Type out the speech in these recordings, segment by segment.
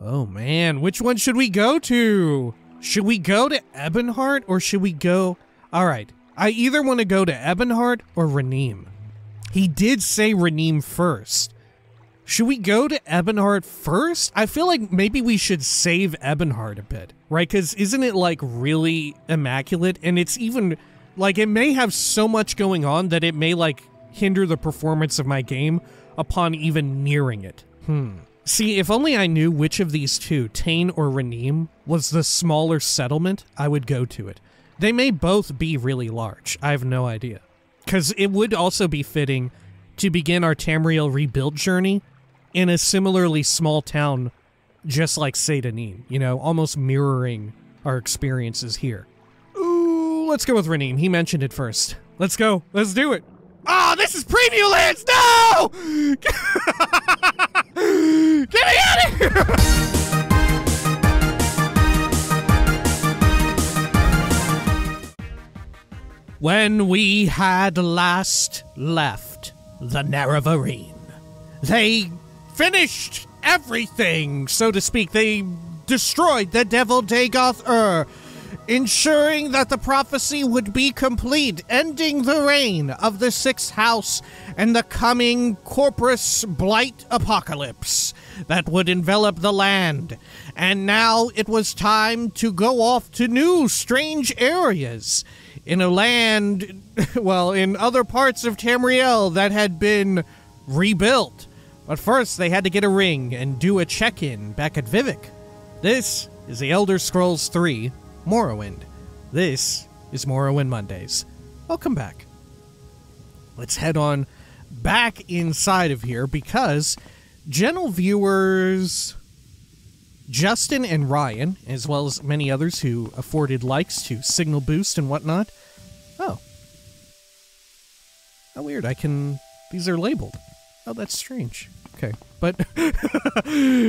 Oh man, which one should we go to? Should we go to Ebonheart or should we go. Alright, I either want to go to Ebonheart or Reneem. He did say Reneem first. Should we go to Ebonheart first? I feel like maybe we should save Ebonheart a bit, right? Because isn't it like really immaculate? And it's even like it may have so much going on that it may like hinder the performance of my game upon even nearing it. Hmm. See, if only I knew which of these two, Teyn or Reneem, was the smaller settlement, I would go to it. They may both be really large. I have no idea. Because it would also be fitting to begin our Tamriel rebuild journey in a similarly small town just like Seyda you know, almost mirroring our experiences here. Ooh, let's go with Reneem. He mentioned it first. Let's go. Let's do it. Oh, this is preview lands! No! Get me out of here! when we had last left the Nerevarine, they finished everything, so to speak. They destroyed the Devil Dagoth Ur, ensuring that the prophecy would be complete, ending the reign of the Sixth House and the coming Corprus Blight apocalypse that would envelop the land. And now it was time to go off to new, strange areas in a land, well, in other parts of Tamriel that had been rebuilt. But first, they had to get a ring and do a check in back at Vivec. This is the Elder Scrolls 3 Morrowind. This is Morrowind Mondays. Welcome back. Let's head on back inside of here because gentle viewers Justin and Ryan, as well as many others who afforded likes to Signal Boost and whatnot. Oh. How weird. I can. These are labeled. Oh, that's strange. Okay. But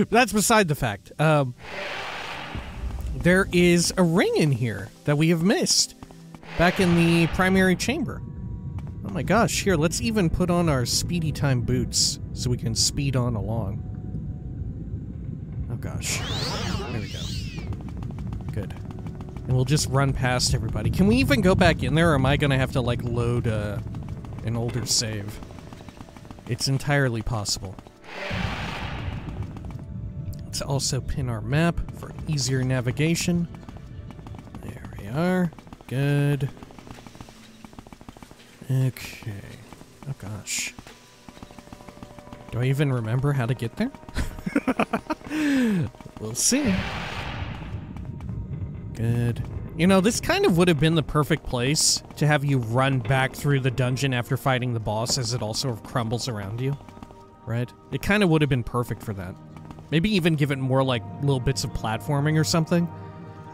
that's beside the fact. Um, there is a ring in here that we have missed back in the primary chamber. Oh my gosh, here, let's even put on our speedy time boots so we can speed on along. Oh gosh. There we go. Good. And we'll just run past everybody. Can we even go back in there, or am I gonna have to, like, load uh, an older save? It's entirely possible. Let's also pin our map for easier navigation. There we are. Good. Okay. Oh gosh. Do I even remember how to get there? we'll see. Good. You know, this kind of would have been the perfect place to have you run back through the dungeon after fighting the boss as it also crumbles around you. Right? It kind of would have been perfect for that. Maybe even give it more like little bits of platforming or something.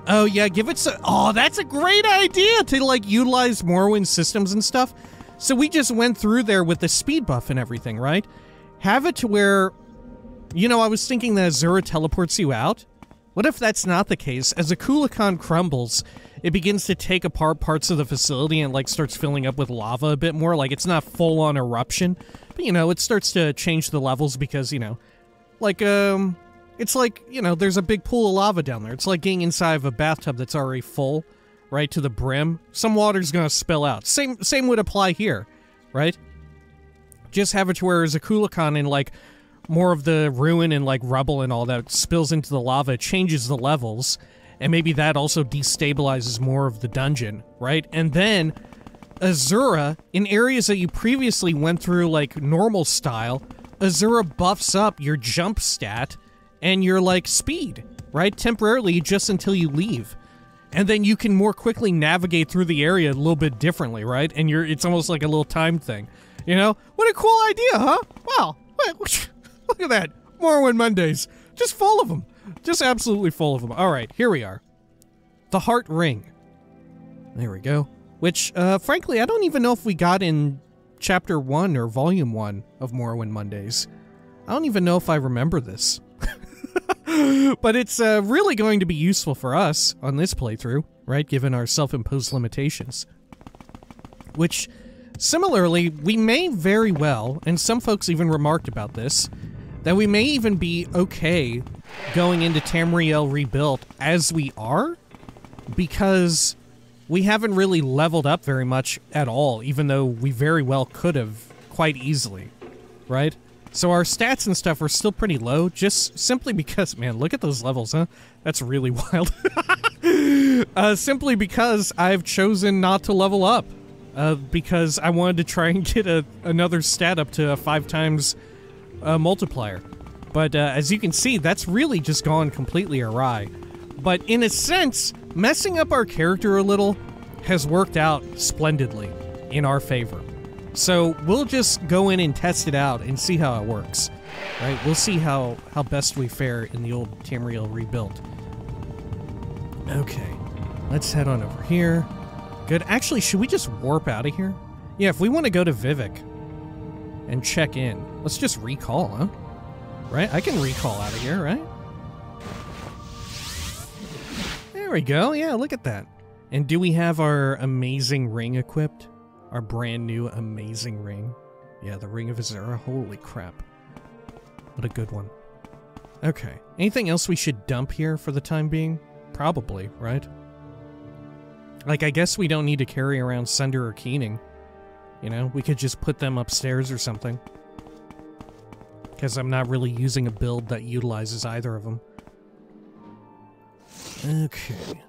Oh yeah, give it some. Oh, that's a great idea to like utilize Morrowind systems and stuff. So we just went through there with the speed buff and everything, right? Have it to where, you know, I was thinking that Azura teleports you out. What if that's not the case? As Akulakhan crumbles, it begins to take apart parts of the facility and like starts filling up with lava a bit more. Like it's not full on eruption, but you know, it starts to change the levels because, you know, like um it's like, you know, there's a big pool of lava down there. It's like getting inside of a bathtub that's already full, right to the brim. Some water's to spill out. Same same would apply here, right? Just have it to where Zakulakan and like more of the ruin and like rubble and all that spills into the lava, changes the levels, and maybe that also destabilizes more of the dungeon, right? And then Azura, in areas that you previously went through like normal style, Azura buffs up your jump stat and your like speed, right? Temporarily just until you leave. And then you can more quickly navigate through the area a little bit differently, right? And you're it's almost like a little time thing. You know? What a cool idea, huh? Wow. Look at that. Morrowind Mondays. Just full of them. Just absolutely full of them. All right, here we are. The Heart Ring. There we go. Which, uh, frankly, I don't even know if we got in chapter 1 or volume 1 of Morrowind Mondays. I don't even know if I remember this. but it's uh, really going to be useful for us on this playthrough, right? Given our self imposed limitations. Which, similarly, we may very well, and some folks even remarked about this, that we may even be okay going into Tamriel rebuilt as we are because we haven't really leveled up very much at all, even though we very well could have quite easily, right? So our stats and stuff are still pretty low, just simply because, man, look at those levels, huh? That's really wild. uh, simply because I've chosen not to level up. Uh, because I wanted to try and get a, another stat up to a five times uh, multiplier. But uh, as you can see, that's really just gone completely awry. But in a sense, messing up our character a little has worked out splendidly in our favor. So we'll just go in and test it out and see how it works. Right? We'll see how, how best we fare in the old Tamriel rebuilt. Okay. Let's head on over here. Good. Actually, should we just warp out of here? Yeah, if we want to go to Vivec and check in, let's just recall, huh? Right? I can recall out of here, right? There we go. Yeah, look at that. And do we have our amazing ring equipped? Our brand new amazing ring. Yeah, the Ring of Azura. Holy crap. What a good one. Okay. Anything else we should dump here for the time being? Probably, right? Like, I guess we don't need to carry around Sunder or Keening. You know, we could just put them upstairs or something. Because I'm not really using a build that utilizes either of them. Okay.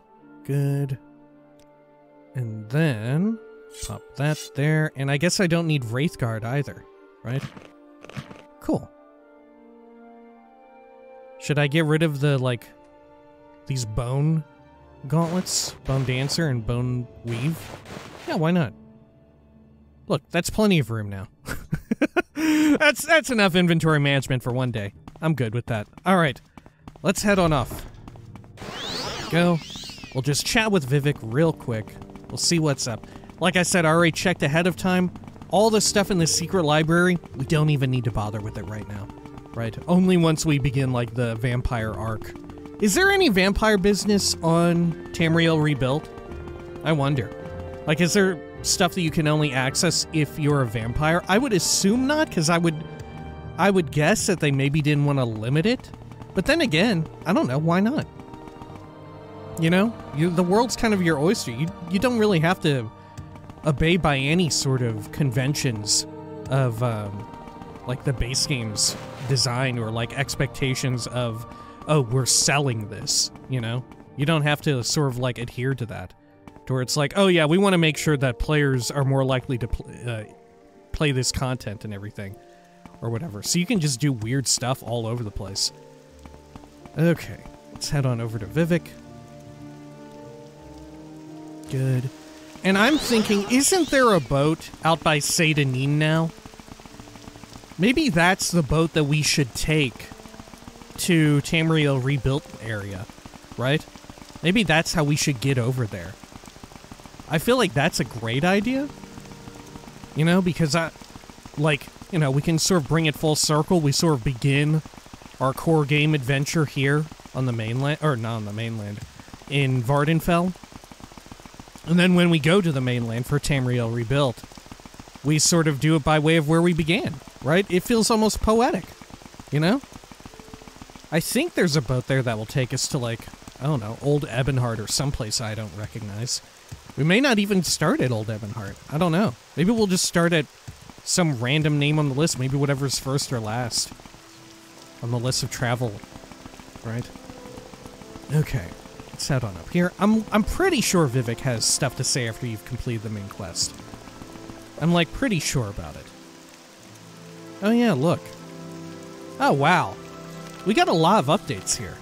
Good. And then... Pop that there. And I guess I don't need Wraithguard either, right? Cool. Should I get rid of the, like, these bone gauntlets? Bone Dancer and Bone Weave? Yeah, why not? Look, that's plenty of room now. that's that's enough inventory management for one day. I'm good with that. All right, let's head on off. Go. We'll just chat with Vivec real quick. We'll see what's up. Like I said, I already checked ahead of time. All the stuff in the secret library, we don't even need to bother with it right now. Right? Only once we begin, like, the vampire arc. Is there any vampire business on Tamriel Rebuilt? I wonder. Like, is there stuff that you can only access if you're a vampire? I would assume not, because I would... I would guess that they maybe didn't want to limit it. But then again, I don't know, why not? You know? You, the world's kind of your oyster. You, you don't really have to obey by any sort of conventions of um, like the base game's design or like expectations of oh we're selling this you know you don't have to sort of like adhere to that to where it's like oh yeah we want to make sure that players are more likely to pl uh, play this content and everything or whatever so you can just do weird stuff all over the place okay let's head on over to Vivec good and I'm thinking, isn't there a boat out by Seyda now? Maybe that's the boat that we should take to Tamriel rebuilt area, right? Maybe that's how we should get over there. I feel like that's a great idea. You know, because I, like, you know, we can sort of bring it full circle. We sort of begin our core game adventure here on the mainland, or not on the mainland, in Vvardenfell and then when we go to the mainland for Tamriel Rebuilt, we sort of do it by way of where we began, right? It feels almost poetic, you know? I think there's a boat there that will take us to, like, I don't know, Old Ebonheart or someplace I don't recognize. We may not even start at Old Ebonheart. I don't know. Maybe we'll just start at some random name on the list, maybe whatever's first or last on the list of travel, right? Okay. Let's head on up here. I'm I'm pretty sure Vivec has stuff to say after you've completed the main quest. I'm like pretty sure about it. Oh yeah, look. Oh wow. We got a lot of updates here.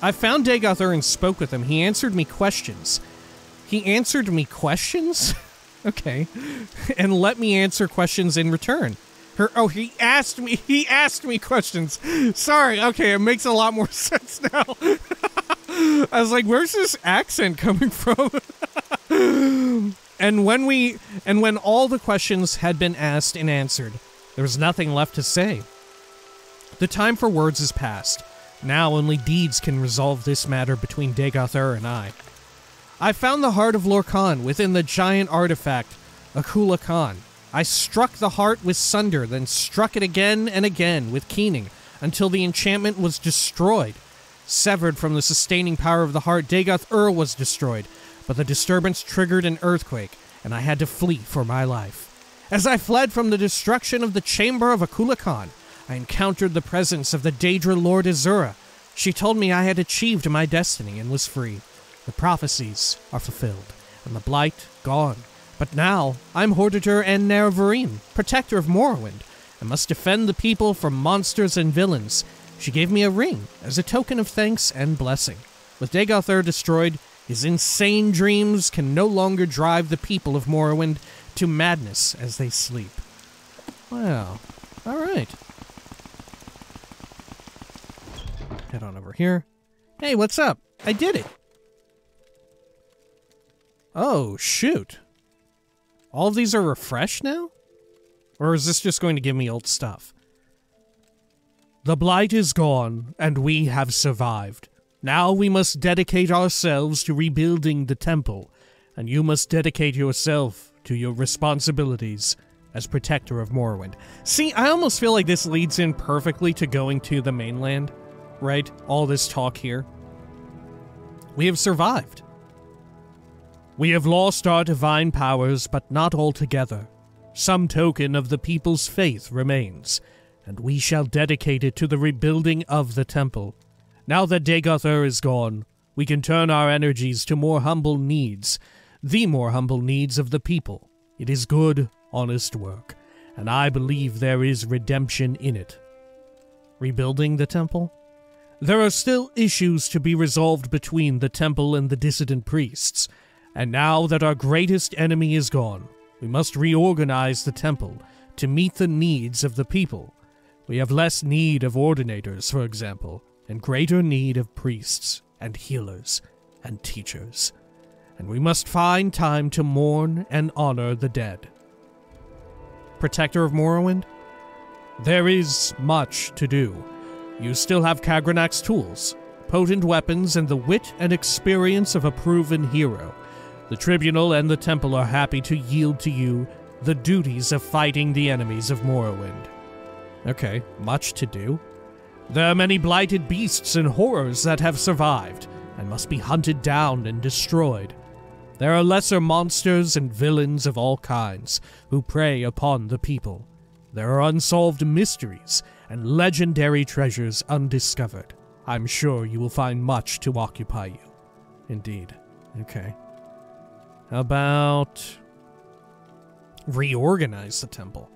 I found Dagoth and spoke with him. He answered me questions. He answered me questions? okay. and let me answer questions in return. Her oh he asked me he asked me questions. Sorry, okay, it makes a lot more sense now. I was like, where's this accent coming from? and when we and when all the questions had been asked and answered, there was nothing left to say. The time for words is past. Now only deeds can resolve this matter between Dagoth Ur and I. I found the heart of Lorkhan within the giant artifact, Akulakhan. I struck the heart with sunder, then struck it again and again with keening, until the enchantment was destroyed. Severed from the sustaining power of the heart, Dagoth Ur was destroyed, but the disturbance triggered an earthquake, and I had to flee for my life. As I fled from the destruction of the chamber of Akulakhan, I encountered the presence of the Daedra Lord Azura. She told me I had achieved my destiny and was free. The prophecies are fulfilled, and the blight gone. But now I'm Hortator and Nerevarine, protector of Morrowind, and must defend the people from monsters and villains. She gave me a ring as a token of thanks and blessing. With Dagoth Ur destroyed, his insane dreams can no longer drive the people of Morrowind to madness as they sleep. Well, alright. Head on over here. Hey, what's up? I did it! Oh, shoot. All of these are refreshed now? Or is this just going to give me old stuff? The Blight is gone, and we have survived. Now we must dedicate ourselves to rebuilding the temple, and you must dedicate yourself to your responsibilities as protector of Morrowind. See, I almost feel like this leads in perfectly to going to the mainland, right? All this talk here. We have survived. We have lost our divine powers, but not altogether. Some token of the people's faith remains, and we shall dedicate it to the rebuilding of the temple. Now that Dagoth Ur is gone, we can turn our energies to more humble needs, the more humble needs of the people. It is good, honest work, and I believe there is redemption in it. Rebuilding the temple? There are still issues to be resolved between the temple and the dissident priests, and now that our greatest enemy is gone, we must reorganize the temple to meet the needs of the people. We have less need of ordinators, for example, and greater need of priests and healers and teachers. And we must find time to mourn and honor the dead. Protector of Morrowind? There is much to do. You still have Kagrenac's tools, potent weapons, and the wit and experience of a proven hero. The Tribunal and the Temple are happy to yield to you the duties of fighting the enemies of Morrowind. Okay, much to do. There are many blighted beasts and horrors that have survived and must be hunted down and destroyed. There are lesser monsters and villains of all kinds who prey upon the people. There are unsolved mysteries and legendary treasures undiscovered. I'm sure you will find much to occupy you. Indeed. Okay. About reorganize the temple?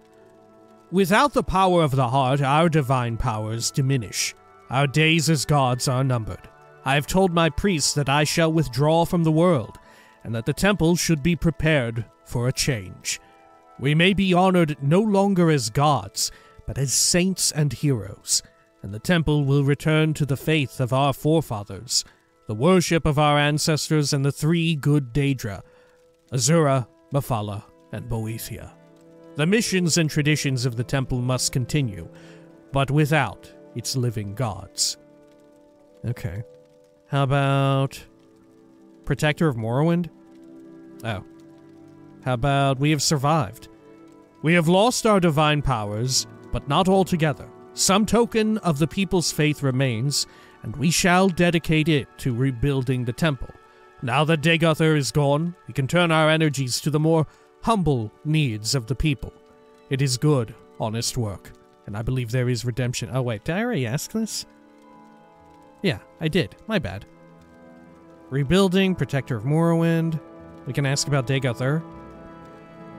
Without the power of the heart, our divine powers diminish. Our days as gods are numbered. I have told my priests that I shall withdraw from the world, and that the temple should be prepared for a change. We may be honored no longer as gods, but as saints and heroes, and the temple will return to the faith of our forefathers, the worship of our ancestors, and the three good Daedra Azura, Mephala, and Boethiah. The missions and traditions of the temple must continue, but without its living gods. Okay. How about Protector of Morrowind? Oh. How about We have survived? We have lost our divine powers, but not altogether. Some token of the people's faith remains, and we shall dedicate it to rebuilding the temple. Now that Dagoth Ur is gone, we can turn our energies to the more humble needs of the people. It is good, honest work, and I believe there is redemption. Oh wait, did I already ask this? Yeah, I did. My bad. Rebuilding, Protector of Morrowind. We can ask about Dagoth Ur.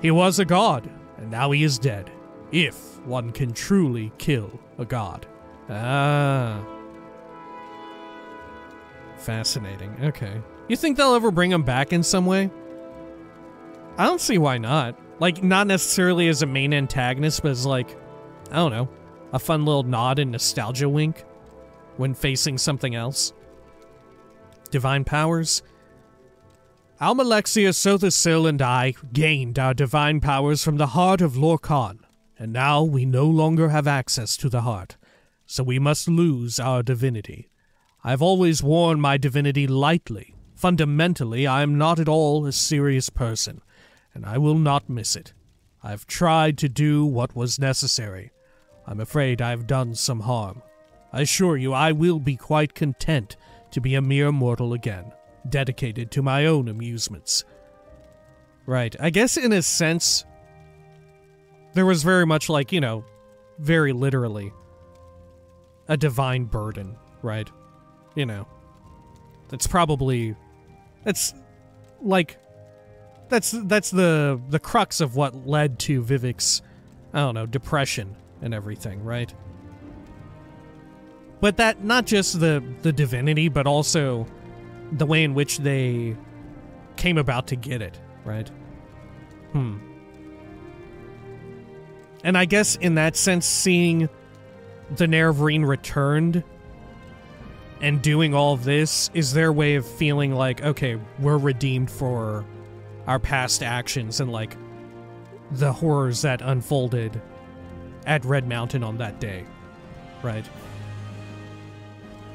He was a god, and now he is dead. If one can truly kill a god. Ah. Fascinating. Okay. You think they'll ever bring him back in some way? I don't see why not. Like, not necessarily as a main antagonist, but as like, I don't know, a fun little nod and nostalgia wink when facing something else. Divine powers? Almalexia Sotha Sil and I gained our divine powers from the heart of Lorkhan, and now we no longer have access to the heart, so we must lose our divinity. I've always worn my divinity lightly, Fundamentally, I am not at all a serious person, and I will not miss it. I've tried to do what was necessary. I'm afraid I've done some harm. I assure you I will be quite content to be a mere mortal again, dedicated to my own amusements. Right. I guess in a sense, there was very much like, you know, very literally, a divine burden, right? You know, that's probably, that's like, that's that's the the crux of what led to Vivec's, I don't know, depression and everything, right? But that not just the the divinity, but also the way in which they came about to get it, right? Hmm. And I guess in that sense, seeing the Nerevarine returned and doing all this is their way of feeling like, okay, we're redeemed for our past actions and like the horrors that unfolded at Red Mountain on that day, right?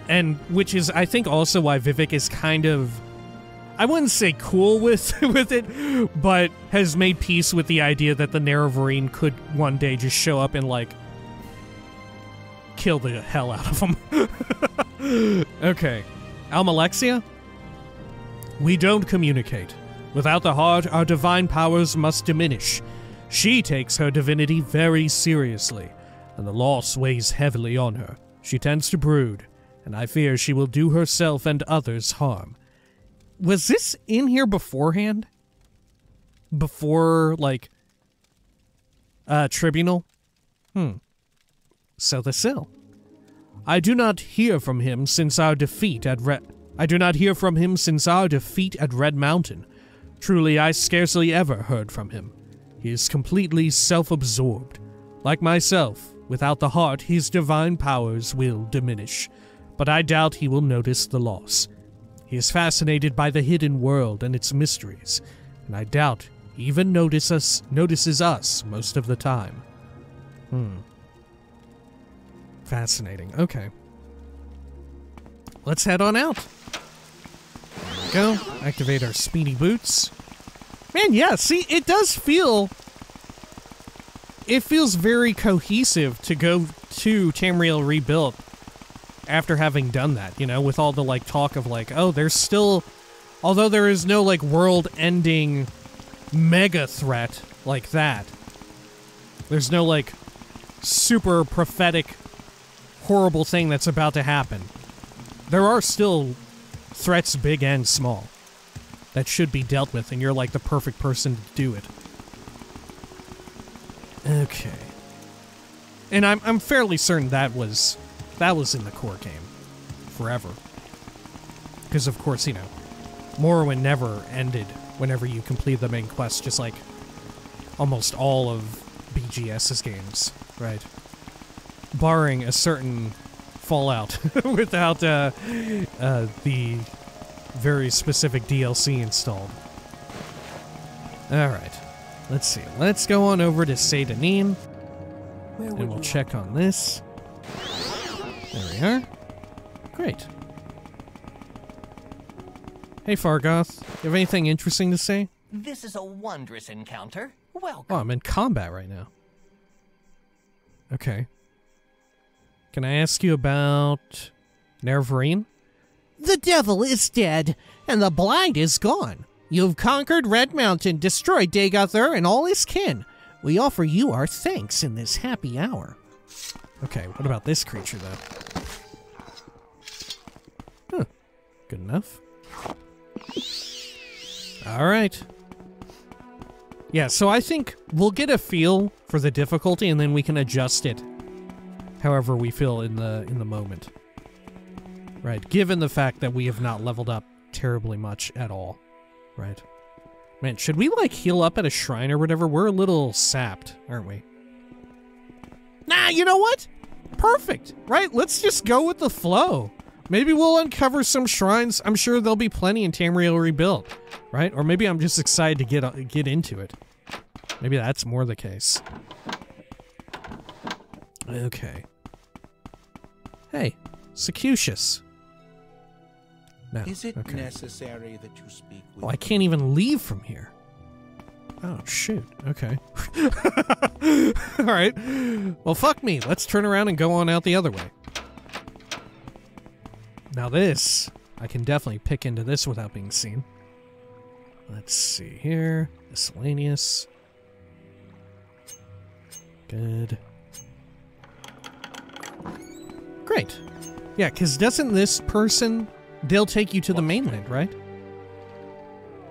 And which is, I think, also why Vivec is kind of, I wouldn't say cool with with it, but has made peace with the idea that the Nerevarine could one day just show up and like kill the hell out of him. okay, Almalexia. We don't communicate. Without the heart, our divine powers must diminish. She takes her divinity very seriously, and the loss weighs heavily on her. She tends to brood, and I fear she will do herself and others harm. Was this in here beforehand? Before, like, uh, tribunal? Hmm. Sotha Sil. I do not hear from him since our defeat at Red. I do not hear from him since our defeat at Red Mountain. Truly, I scarcely ever heard from him. He is completely self absorbed. Like myself, without the heart, his divine powers will diminish, but I doubt he will notice the loss. He is fascinated by the hidden world and its mysteries, and I doubt he even notice us, notices us most of the time. Hmm. Fascinating. Okay. Let's head on out. There we go. Activate our speedy boots. Man, yeah, see, it does feel... It feels very cohesive to go to Tamriel Rebuilt after having done that, you know, with all the, like, talk of, like, oh, there's still... Although there is no, like, world-ending mega threat like that, there's no, like, super prophetic horrible thing that's about to happen. There are still threats big and small that should be dealt with, and you're like the perfect person to do it. Okay. And I'm, I'm fairly certain that was that was in the core game forever. Because of course, you know, Morrowind never ended whenever you complete the main quest, just like almost all of BGS's games, right? Barring a certain Fallout without uh, uh, the very specific DLC installed. Alright, let's see. Let's go on over to Seyda Neen, and we'll check on this. There we are. Great. Hey Fargoth, you have anything interesting to say? This is a wondrous encounter. Welcome. Oh, I'm in combat right now. Okay. Can I ask you about Nerevarine? The devil is dead, and the blind is gone. You've conquered Red Mountain, destroyed Dagoth Ur and all his kin. We offer you our thanks in this happy hour. Okay, what about this creature, though? Huh. Good enough. Alright. Yeah, so I think we'll get a feel for the difficulty and then we can adjust it however we feel in the in the moment. Right, given the fact that we have not leveled up terribly much at all. Right. Man, should we like heal up at a shrine or whatever? We're a little sapped, aren't we? Nah, you know what? Perfect, right? Let's just go with the flow. Maybe we'll uncover some shrines. I'm sure there'll be plenty in Tamriel Rebuilt, right? Or maybe I'm just excited to get uh, get into it. Maybe that's more the case. Okay. Hey, Secucius. No. Is it okay. necessary that you speak with Oh, I can't even leave from here. Oh, shoot. Okay. Alright. Well, fuck me. Let's turn around and go on out the other way. Now this, I can definitely pick into this without being seen. Let's see here. Miscellaneous. Good. Great. Yeah, because doesn't this person, they'll take you to the mainland, right?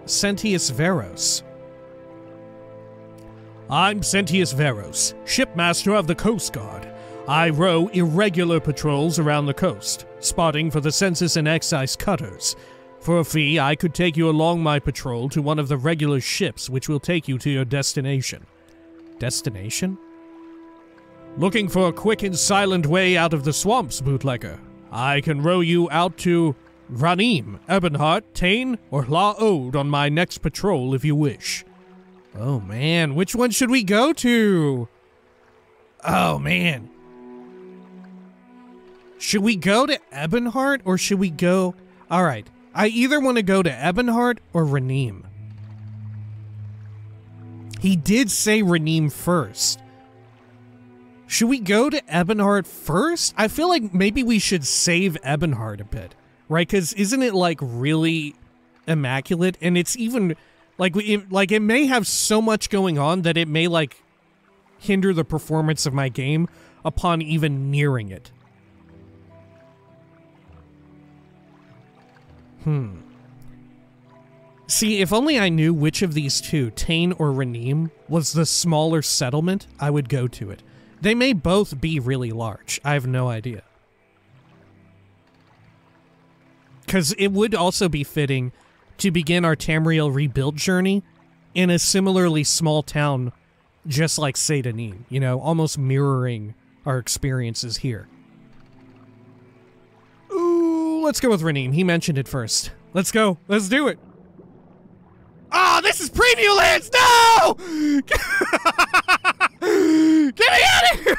Sentius Veros. I'm Sentius Veros, shipmaster of the Coast Guard. I row irregular patrols around the coast, spotting for the census and excise cutters. For a fee, I could take you along my patrol to one of the regular ships which will take you to your destination. Destination? Looking for a quick and silent way out of the swamps, bootlegger. I can row you out to Ranim, Ebonheart, Teyn, or Hla Oad on my next patrol if you wish. Oh man, which one should we go to? Oh man. Should we go to Ebonheart or should we go. Alright, I either want to go to Ebonheart or Ranim. He did say Ranim first. Should we go to Ebonheart first? I feel like maybe we should save Ebonheart a bit, right? Because isn't it like really immaculate? And it's even like it, like it may have so much going on that it may like hinder the performance of my game upon even nearing it. Hmm. See, if only I knew which of these two, Teyn or Ranim, was the smaller settlement, I would go to it. They may both be really large. I have no idea. Because it would also be fitting to begin our Tamriel rebuild journey in a similarly small town just like Seyda you know, almost mirroring our experiences here. Ooh, let's go with Ranim. He mentioned it first. Let's go. Let's do it. Oh, this is preview lands! No! Get me out of here!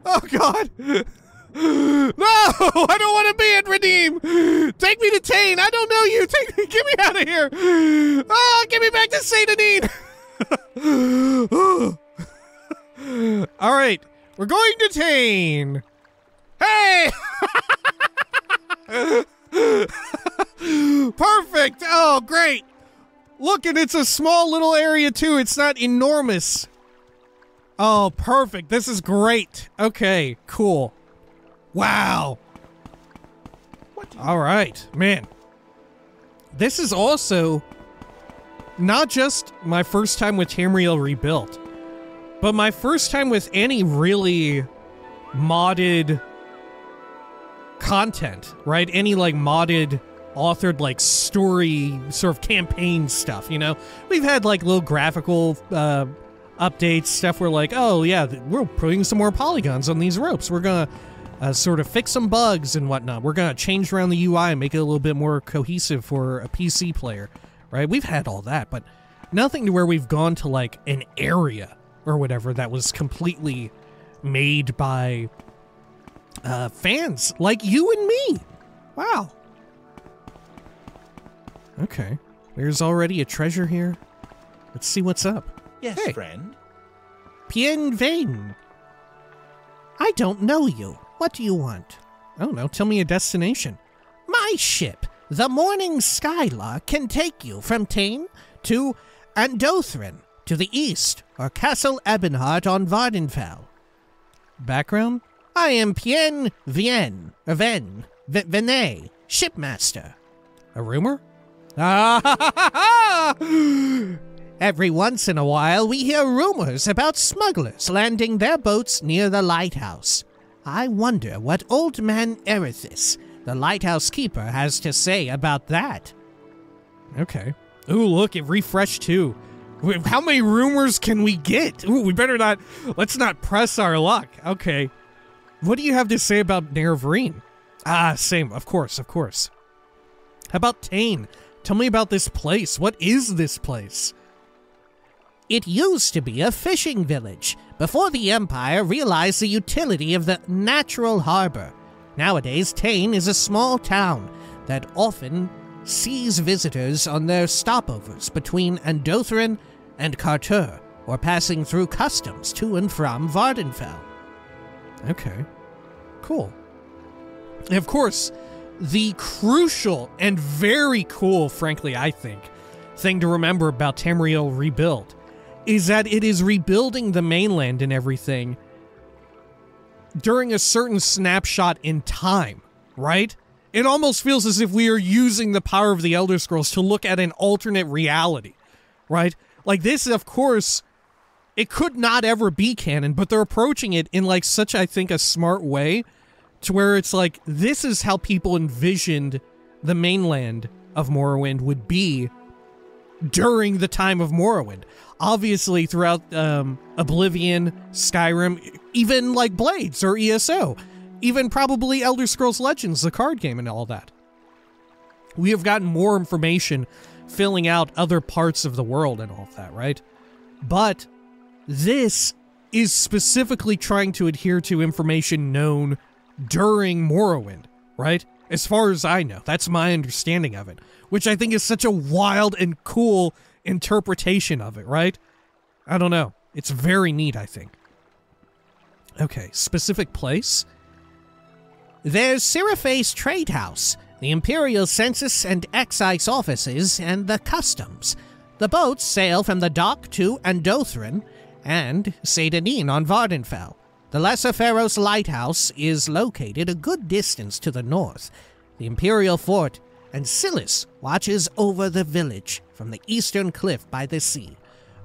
oh god! No! I don't want to be in Ranim! Take me to Teyn! I don't know you! Take me, get me out of here! Oh, get me back to Saint Alright, we're going to Teyn! Hey! Perfect! Oh, great! Look, and it's a small little area too. It's not enormous. Oh, perfect. This is great. Okay, cool. Wow. All right, man. This is also not just my first time with Tamriel Rebuilt, but my first time with any really modded content, right? Any like modded authored like story sort of campaign stuff, you know? We've had like little graphical uh, updates, stuff where like, oh yeah, we're putting some more polygons on these ropes. We're gonna uh, sort of fix some bugs and whatnot. We're gonna change around the UI and make it a little bit more cohesive for a PC player, right? We've had all that, but nothing to where we've gone to like an area or whatever that was completely made by uh, fans like you and me. Wow. Okay. There's already a treasure here. Let's see what's up. Yes, hey. friend. Pien Vain. I don't know you. What do you want? Oh no, tell me a destination. My ship, the Morning Skylark, can take you from Teyn to Andothren to the east, or Castle Ebonheart on Vvardenfell. Background? I am Pien Vien, Ven, v- shipmaster. A rumor? Ah, Every once in a while, we hear rumors about smugglers landing their boats near the lighthouse. I wonder what Old Man Erithis, the lighthouse keeper, has to say about that. Okay. Ooh, look, it refreshed too. How many rumors can we get? Ooh, we better not. Let's not press our luck. Okay. What do you have to say about Nerevarine? Ah, same. Of course, of course. How about Teyn? Tell me about this place. What is this place? It used to be a fishing village before the Empire realized the utility of the natural harbor. Nowadays, Teyn is a small town that often sees visitors on their stopovers between Andothren and Carter, or passing through customs to and from Vvardenfell. Okay. Cool. And of course, the crucial and very cool, frankly, I think, thing to remember about Tamriel Rebuild is that it is rebuilding the mainland and everything during a certain snapshot in time, right? It almost feels as if we are using the power of the Elder Scrolls to look at an alternate reality, right? Like this, of course, it could not ever be canon, but they're approaching it in like such, I think, a smart way to where it's like this is how people envisioned the mainland of Morrowind would be during the time of Morrowind. Obviously, throughout um, Oblivion, Skyrim, even like Blades or ESO, even probably Elder Scrolls Legends, the card game, and all that. We have gotten more information filling out other parts of the world and all of that, right? But this is specifically trying to adhere to information known during Morrowind, right? As far as I know, that's my understanding of it, which I think is such a wild and cool interpretation of it, right? I don't know. It's very neat, I think. Okay, specific place? There's Sirife's Trade House, the Imperial Census and Excise Offices, and the Customs. The boats sail from the dock to Andothren and Seyda on Vvardenfell. The Lesser Lighthouse is located a good distance to the north. The Imperial Fort and Silis watches over the village from the eastern cliff by the sea.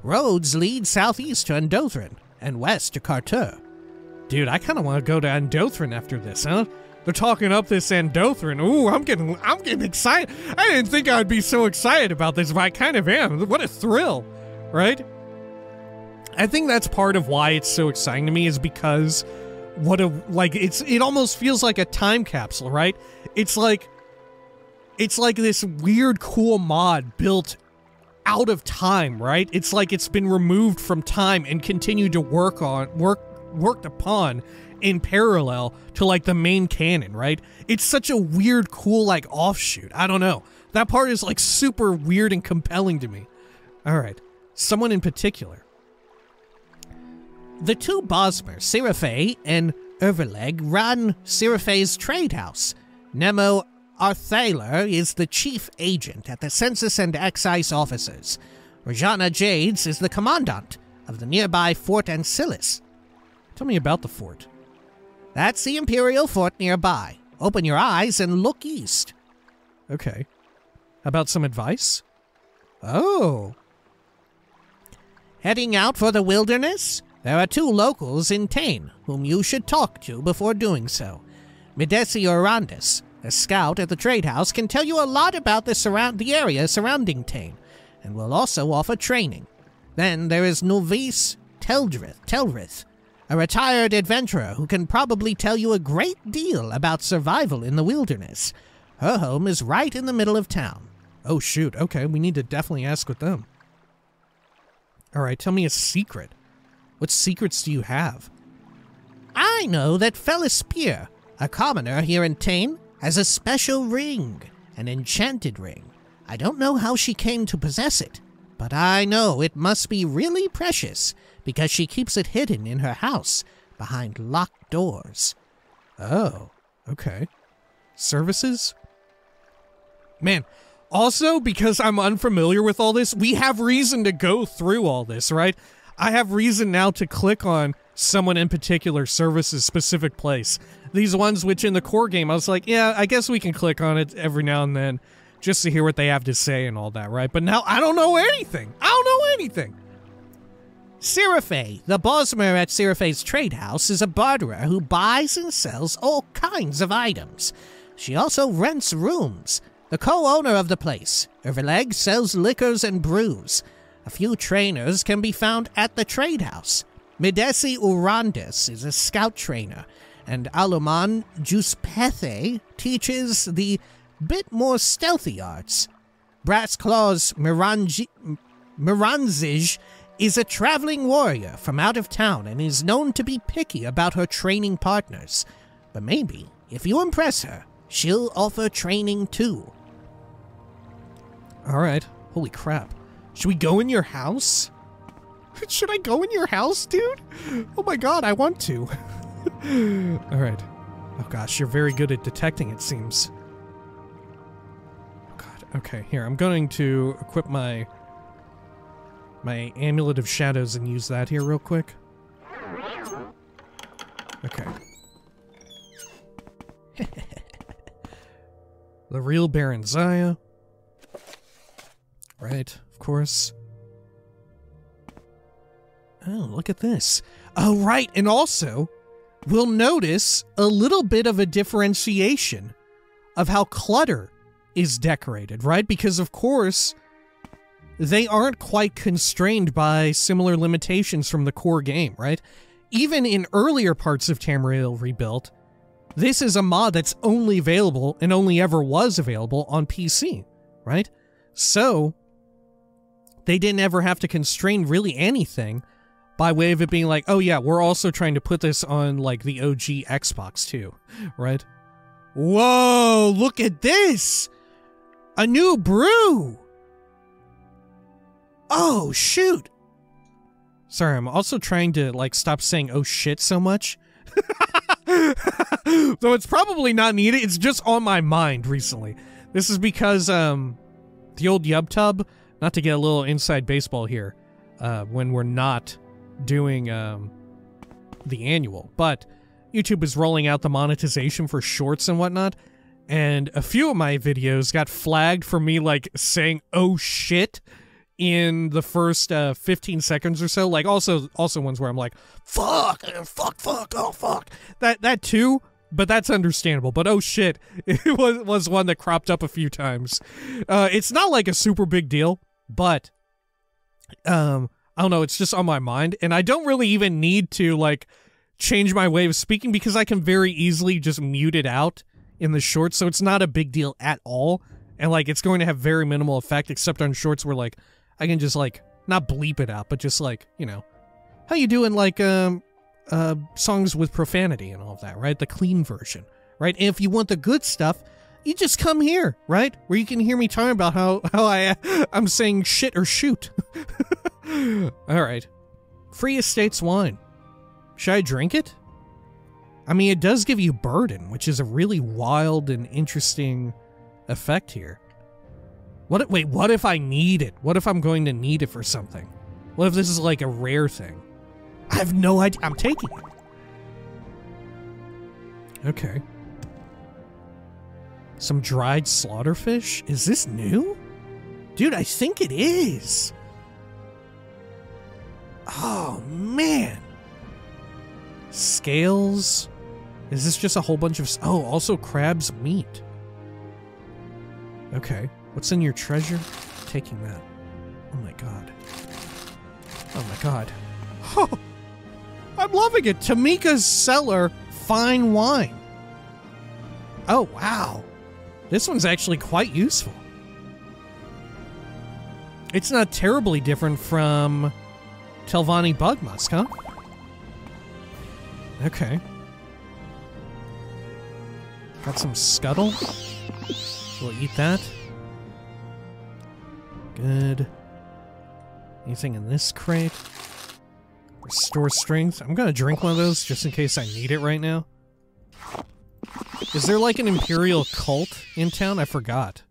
Roads lead southeast to Andothren and west to Carter. Dude, I kind of want to go to Andothren after this, huh? They're talking up this Andothren. Ooh, I'm getting, I'm getting excited. I didn't think I'd be so excited about this, but I kind of am. What a thrill, right? I think that's part of why it's so exciting to me is because what a like it's it almost feels like a time capsule, right? It's like it's like this weird cool mod built out of time, right? It's like it's been removed from time and continued to work on work worked upon in parallel to like the main canon, right? It's such a weird, cool, like offshoot. I don't know. That part is like super weird and compelling to me. All right. Someone in particular. The two Bosmer, Sirife and Overleg, run Sirife's trade house. Nemo Arthaler is the chief agent at the Census and Excise offices. Rajana Jades is the commandant of the nearby Fort Ancilis. Tell me about the fort. That's the Imperial Fort nearby. Open your eyes and look east. Okay. About some advice? Oh. Heading out for the wilderness? There are two locals in Teyn whom you should talk to before doing so. Midesi Orandis, a scout at the trade house, can tell you a lot about the, surround- the area surrounding Teyn, and will also offer training. Then there is Novice Teldrith, Telrith, a retired adventurer who can probably tell you a great deal about survival in the wilderness. Her home is right in the middle of town. Oh, shoot. Okay, we need to definitely ask with them. All right, tell me a secret. What secrets do you have? I know that Pier, a commoner here in Teyn, has a special ring, an enchanted ring. I don't know how she came to possess it, but I know it must be really precious because she keeps it hidden in her house behind locked doors. Oh, okay. Services? Man, also because I'm unfamiliar with all this, we have reason to go through all this, right? I have reason now to click on someone in particular services specific place. These ones which in the core game I was like, yeah, I guess we can click on it every now and then just to hear what they have to say and all that, right? But now I don't know anything. I don't know anything. Sirife, the Bosmer at Sirife's trade house, is a barterer who buys and sells all kinds of items. She also rents rooms. The co-owner of the place, Erveleg, sells liquors and brews. A few trainers can be found at the trade house. Midesi Urandis is a scout trainer, and Aluman Juspethe teaches the bit more stealthy arts. Brass Claws Miranzij is a traveling warrior from out of town and is known to be picky about her training partners. But maybe, if you impress her, she'll offer training too. Alright. Holy crap. Should we go in your house? Should I go in your house, dude? Oh my god, I want to. Alright. Oh gosh, you're very good at detecting, it seems. Oh god, okay, here, I'm going to equip my... my Amulet of Shadows and use that here real quick. Okay. the real Baron Zaya. Right, of course. Oh, look at this. Oh, right, and also, we'll notice a little bit of a differentiation of how Clutter is decorated, right? Because, of course, they aren't quite constrained by similar limitations from the core game, right? Even in earlier parts of Tamriel Rebuilt, this is a mod that's only available and only ever was available on PC, right? So, they didn't ever have to constrain really anything by way of it being like, oh yeah, we're also trying to put this on like the OG Xbox too, right? Whoa, look at this! A new brew! Oh, shoot! Sorry, I'm also trying to like stop saying oh shit so much. so it's probably not needed, it's just on my mind recently. This is because um the old Yub Tub not to get a little inside baseball here, uh, when we're not doing um, the annual, but YouTube is rolling out the monetization for shorts and whatnot, and a few of my videos got flagged for me like saying "oh shit" in the first uh, 15 seconds or so. Like also also ones where I'm like "fuck, fuck, fuck, oh fuck." That that too but that's understandable. But oh shit, it was was one that cropped up a few times. Uh, it's not like a super big deal, but um I don't know, it's just on my mind and I don't really even need to like change my way of speaking because I can very easily just mute it out in the shorts so it's not a big deal at all and like it's going to have very minimal effect except on shorts where like I can just like not bleep it out but just like, you know, how you doing like um uh songs with profanity and all of that, right? The clean version, right? And if you want the good stuff, you just come here, right? Where you can hear me talking about how, how I, I'm saying shit or shoot. All right. Free Estates wine. Should I drink it? I mean, it does give you burden, which is a really wild and interesting effect here. What? Wait, what if I need it? What if I'm going to need it for something? What if this is like a rare thing? I have no idea. I'm taking it. Okay. Some dried slaughterfish? Is this new? Dude, I think it is. Oh, man. Scales? Is this just a whole bunch of... Oh, also crab's meat. Okay. What's in your treasure? Taking that. Oh my god. Oh my god. Oh, I'm loving it. Tamika's Cellar Fine Wine. Oh, wow. This one's actually quite useful. It's not terribly different from Telvanni Bug Musk, huh? Okay. Got some scuttle. We'll eat that. Good. Anything in this crate? Restore strength. I'm gonna drink one of those just in case I need it right now. Is there like an Imperial cult in town? I forgot.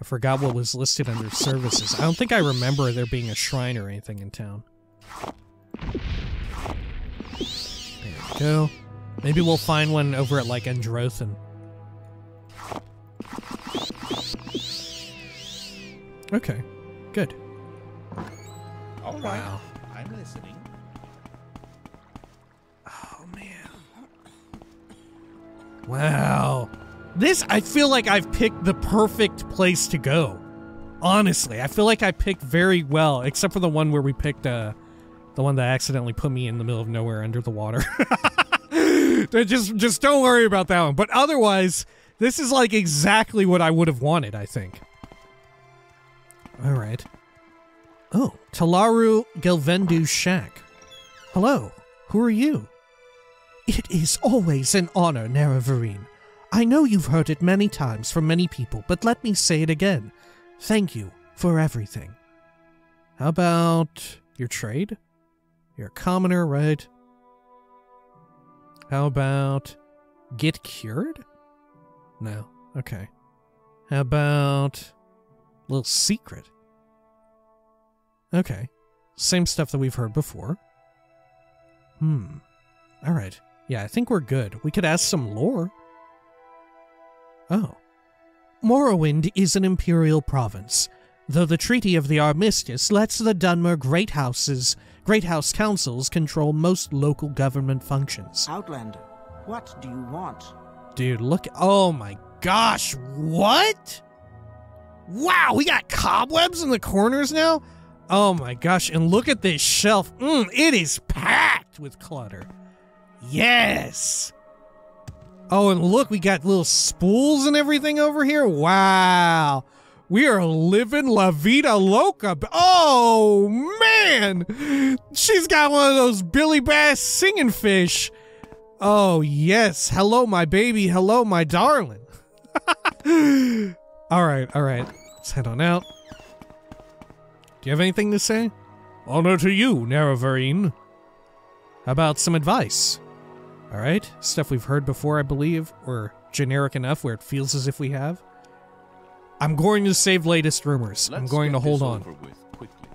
I forgot what was listed under services. I don't think I remember there being a shrine or anything in town. There we go. Maybe we'll find one over at like Andothren. Okay, good. All right. Wow. I'm listening. Oh, man. Wow. This, I feel like I've picked the perfect place to go. Honestly, I feel like I picked very well, except for the one where we picked, uh, the one that accidentally put me in the middle of nowhere under the water. just, just don't worry about that one. But otherwise, this is like exactly what I would have wanted, I think. All right. Oh, Talaru Gelvendu's shack. Hello, who are you? It is always an honor, Nerevarine. I know you've heard it many times from many people, but let me say it again. Thank you for everything. How about Your trade? You're a commoner, right? How about get cured? No. Okay. How about little secret? Okay. Same stuff that we've heard before. Hmm. All right. Yeah, I think we're good. We could ask some lore. Oh. Morrowind is an imperial province, though the Treaty of the Armistice lets the Dunmer Great Houses, Great House Councils control most local government functions. Outlander, what do you want? Dude, look. Oh my gosh. What? Wow, we got cobwebs in the corners now? Oh my gosh. And look at this shelf. Mm, it is packed with clutter. Yes. Oh, and look, we got little spools and everything over here. Wow. We are living La Vida Loca. Oh, man. She's got one of those Billy Bass singing fish. Oh, yes. Hello, my baby. Hello, my darling. all right, all right. Let's head on out. Do you have anything to say? Honor to you, Nerevarine. How about some advice? All right, stuff we've heard before, I believe, or generic enough where it feels as if we have. I'm going to save latest rumors. I'm going to hold on. over with quickly.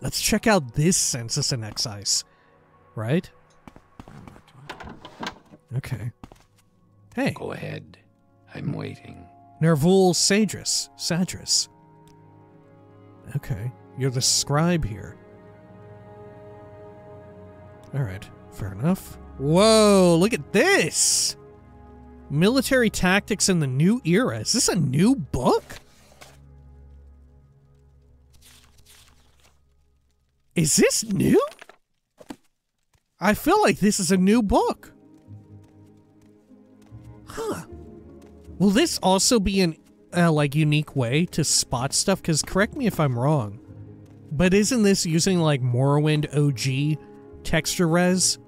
Let's check out this census and excise. Right? Okay. Hey, Go ahead. I'm waiting. Nervul Sadris. Sadris. Okay. You're the scribe here. Alright, fair enough. Whoa, look at this! Military Tactics in the New Era. Is this a new book? Is this new? I feel like this is a new book. Huh. Will this also be an uh, like unique way to spot stuff? Because correct me if I'm wrong, but isn't this using like Morrowind OG texture res?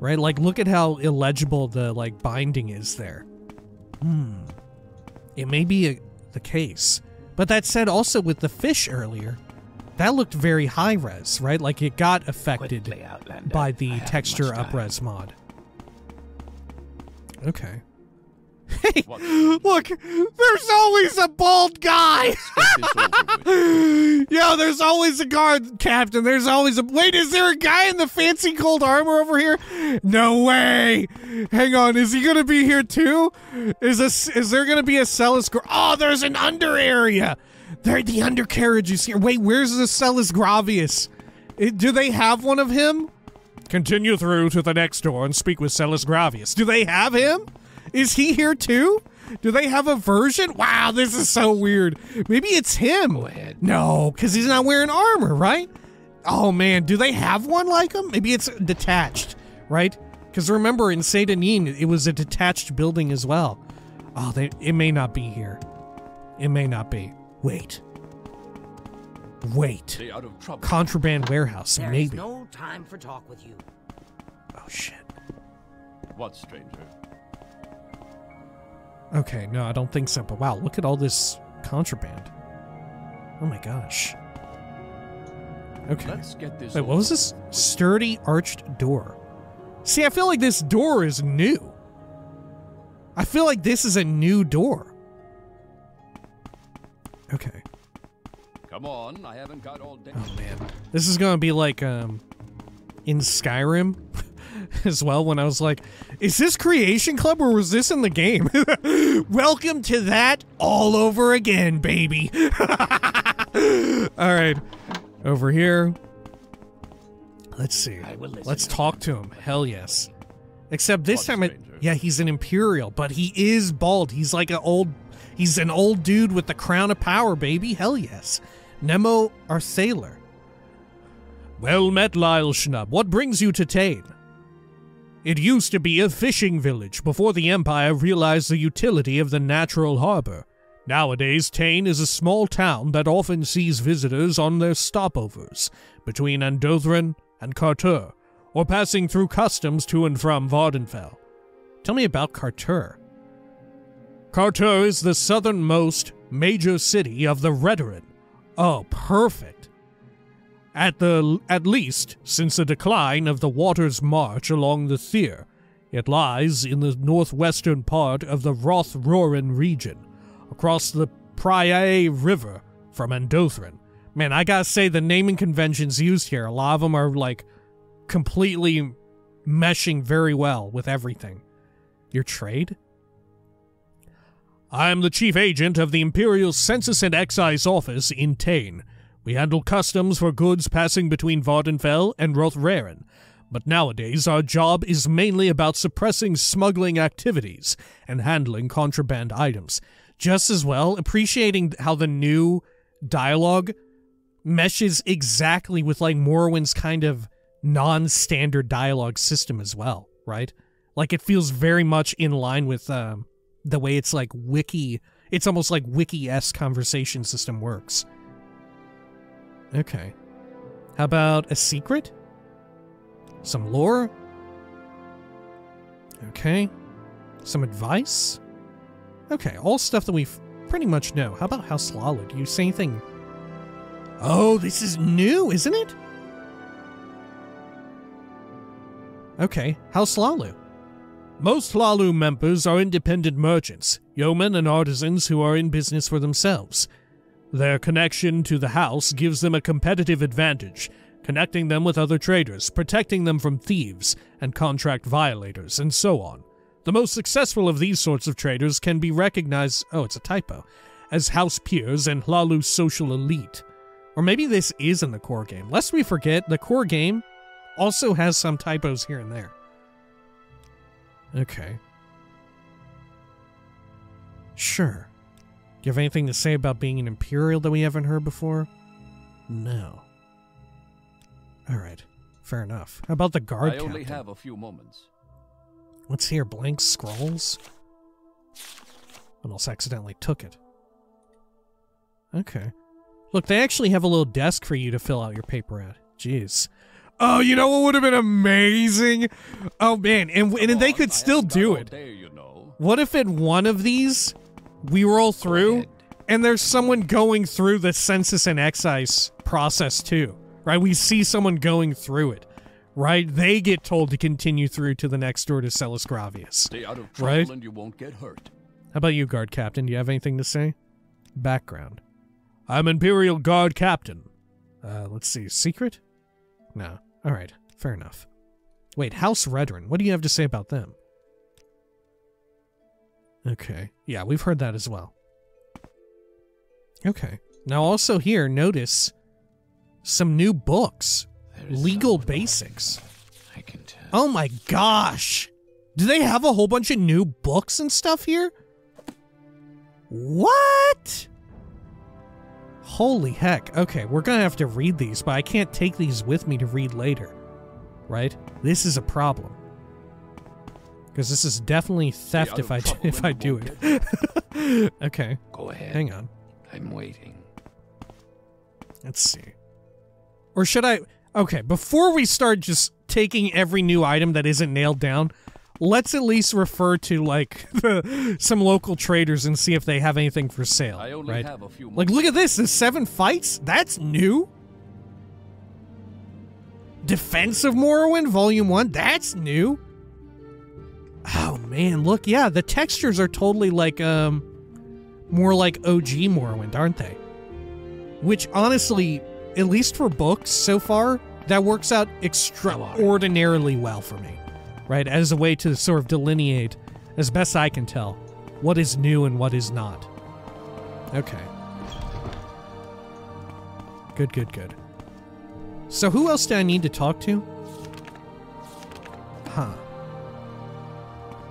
Right, like look at how illegible the like binding is there. Hmm. It may be a, the case, but that said, also with the fish earlier, that looked very high res, right? Like it got affected Quickly, by the texture time. upres mod. Okay. Hey, look, there's always a bald guy. Get this over with. Yo, there's always a guard captain. There's always a wait. Is there a guy in the fancy gold armor over here? No way. Hang on, is he gonna be here too? Is this is there gonna be a Celis? Gra- oh, there's an under area. There, the undercarriage is here. Wait, where's the Celis Gravius? It- do they have one of him? Continue through to the next door and speak with Celis Gravius. Do they have him? Is he here too? Do they have a version? Wow, this is so weird. Maybe it's him. Go ahead. No, because he's not wearing armor, right? Oh man, do they have one like him? Maybe it's detached, right? Because remember, in Seyda Neen, it was a detached building as well. Oh, they, it may not be here. It may not be. Wait. Wait. Out of trouble. Contraband warehouse, There is maybe. no time for talk with you. Oh shit. What, stranger? Okay, no, I don't think so. But wow, look at all this contraband. Oh my gosh. Okay. Let's get this Wait, what was this? Sturdy arched door. See, I feel like this door is new. I feel like this is a new door. Okay. Come on, I haven't got all day. Oh man. This is gonna be like um in Skyrim as well when I was like, is this Creation Club or was this in the game? Welcome to that all over again, baby. Alright. Over here. Let's see. Let's talk to him. Hell yes. Except this time it yeah, he's an Imperial, but he is bald. He's like an old he's an old dude with the crown of power, baby. Hell yes. Nemo our sailor. Well met, Lyle Shnub. What brings you to Teyn? It used to be a fishing village before the Empire realized the utility of the natural harbor. Nowadays, Teyn is a small town that often sees visitors on their stopovers between Andothren and Kartur, or passing through customs to and from Vvardenfell. Tell me about Kartur. Kartur is the southernmost major city of the Redoran. Oh, perfect. At the at least since the decline of the water's march along the Thyr, it lies in the northwestern part of the Roth Roryn region, across the Pryae River from Andothren. Man, I gotta say the naming conventions used here, a lot of them are like completely meshing very well with everything. Your trade? I am the chief agent of the Imperial Census and Excise Office in Teyn. We handle customs for goods passing between Vvardenfell and Roth Roryn. But nowadays, our job is mainly about suppressing smuggling activities and handling contraband items. Just as well, appreciating how the new dialogue meshes exactly with like Morrowind's kind of non-standard dialogue system as well, right? Like it feels very much in line with um, the way it's like wiki. It's almost like wiki-esque conversation system works. Okay. How about a secret? Some lore? Okay. Some advice? Okay, all stuff that we pretty much know. How about House Hlaalu? Do you say anything? Oh, this is new, isn't it? Okay, House Hlaalu. Most Hlaalu members are independent merchants, yeomen and artisans who are in business for themselves. Their connection to the house gives them a competitive advantage, connecting them with other traders, protecting them from thieves and contract violators, and so on. The most successful of these sorts of traders can be recognized, oh, it's a typo, as house peers and Hlaalu's social elite. Or maybe this is in the core game. Lest we forget, the core game also has some typos here and there. Okay. Sure. Do you have anything to say about being an Imperial that we haven't heard before? No. Alright. Fair enough. How about the guard I only have a few moments. What's here? Blank scrolls? Almost accidentally took it. Okay. Look, they actually have a little desk for you to fill out your paper at. Jeez. Oh, you know what would have been amazing? Oh man, and, and Come they could still do it. day, you know. What if in one of these we roll through and there's someone going through the census and excise process too? Right? We see someone going through it. Right? They get told to continue through to the next door to Celis Gravius. Stay out of trouble Right. and you won't get hurt. How about you, Guard Captain? Do you have anything to say? Background. I'm Imperial Guard Captain. Uh, let's see. Secret? No. Alright. Fair enough. Wait, House Redoran. What do you have to say about them? Okay. Yeah, we've heard that as well. Okay. Now, also here, notice some new books. Legal basics. I can tell. Oh my gosh! Do they have a whole bunch of new books and stuff here? What? Holy heck. Okay, we're gonna have to read these, but I can't take these with me to read later. Right? This is a problem. Because this is definitely theft if I, if I do it. okay, Go ahead. hang on. I'm waiting. Let's see. Or should I? Okay, before we start just taking every new item that isn't nailed down, let's at least refer to like some local traders and see if they have anything for sale. I only right? have a few Like, look at this. The seven fights. That's new. Defense of Morrowind, Volume One. That's new. Oh man, look, yeah, the textures are totally like um, more like OG Morrowind, aren't they? Which honestly, at least for books so far, that works out extraordinarily well for me, right? As a way to sort of delineate, as best I can tell, what is new and what is not. Okay. Good, good, good. So who else do I need to talk to? Huh.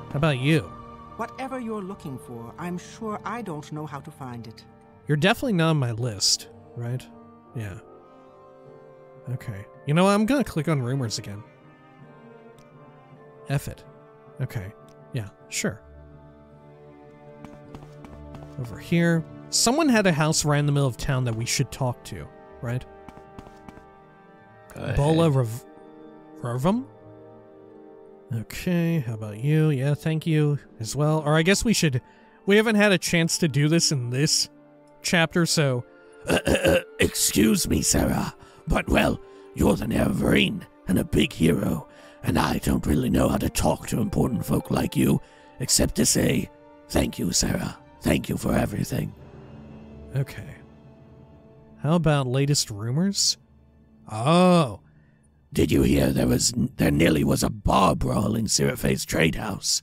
How about you? Whatever you're looking for, I'm sure I don't know how to find it. You're definitely not on my list, right? Yeah. Okay. You know what? I'm gonna click on rumors again. F it. Okay. Yeah, sure. Over here. Someone had a house right in the middle of town that we should talk to, right? Go ahead. Bola Rev- Revum? Okay, how about you? Yeah, thank you as well. Or I guess we should. We haven't had a chance to do this in this chapter, so. Excuse me, Sarah, But, well, you're the Neverine and a big hero, and I don't really know how to talk to important folk like you, except to say, thank you, Sarah. Thank you for everything. Okay. How about latest rumors? Oh, Did you hear there was there nearly was a bar brawl in Seraphay's trade house?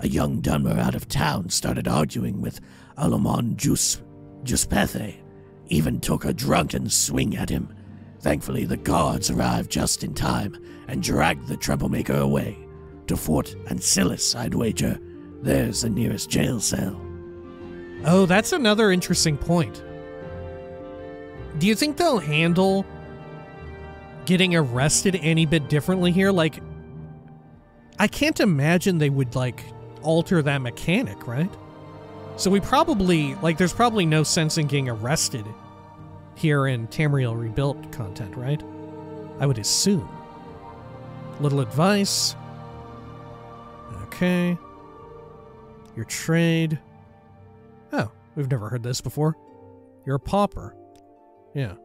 A young Dunmer out of town started arguing with Alamon Juspethe, even took a drunken swing at him. Thankfully, the guards arrived just in time and dragged the troublemaker away. To Fort Ancilis, I'd wager. There's the nearest jail cell. Oh, that's another interesting point. Do you think they'll handle getting arrested any bit differently here? Like, I can't imagine they would, like, alter that mechanic, right? So we probably, like, there's probably no sense in getting arrested here in Tamriel Rebuilt content, right? I would assume. Little advice. Okay. Your trade. Oh, we've never heard this before. You're a pauper. Yeah.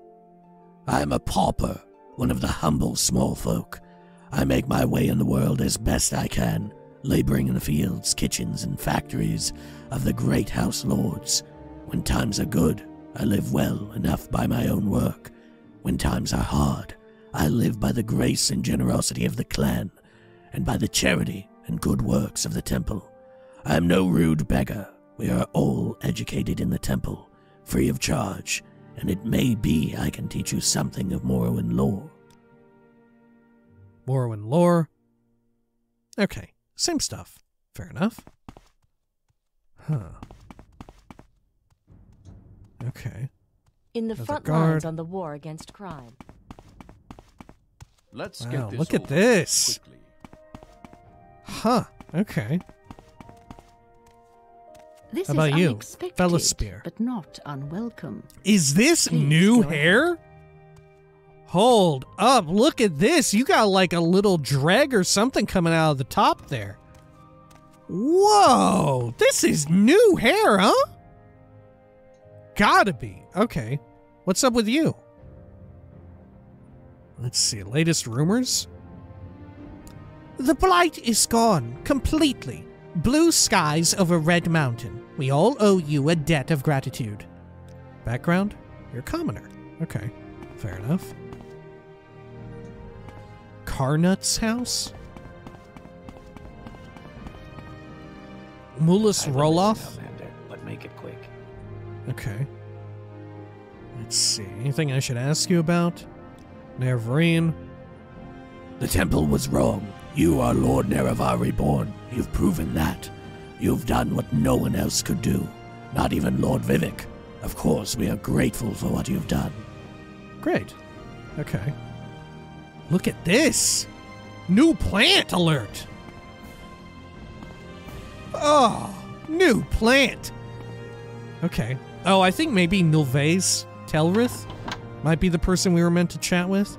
I'm a pauper, one of the humble small folk. I make my way in the world as best I can, laboring in the fields, kitchens, and factories of the great house lords. When times are good, I live well enough by my own work. When times are hard, I live by the grace and generosity of the clan, and by the charity and good works of the temple. I am no rude beggar. We are all educated in the temple, free of charge, and it may be I can teach you something of Morrowind lore. Morrowind lore. Okay, same stuff. Fair enough. Huh. Okay. In the Another front guard. lines on the war against crime. Let's Wow, get this look at this. quickly. Huh. Okay. This How about is you, unexpected, Fellaspear? but not unwelcome. Is this Please, new hair? Hold up. Look at this. You got like a little dreg or something coming out of the top there. Whoa. This is new hair, huh? Gotta be. Okay. What's up with you? Let's see. Latest rumors? The blight is gone, completely. Blue skies over Red Mountain. We all owe you a debt of gratitude. Background? You're a commoner. Okay. Fair enough. Carnut's house? Mulus Roloff? but make it quick. Okay. Let's see. Anything I should ask you about? Neverine? The temple was wrong. You are Lord Nerevar reborn. You've proven that. You've done what no one else could do. Not even Lord Vivec. Of course, we are grateful for what you've done. Great. Okay. Look at this! New plant alert! Oh, new plant! Okay. Oh, I think maybe Nilvays Telrith might be the person we were meant to chat with.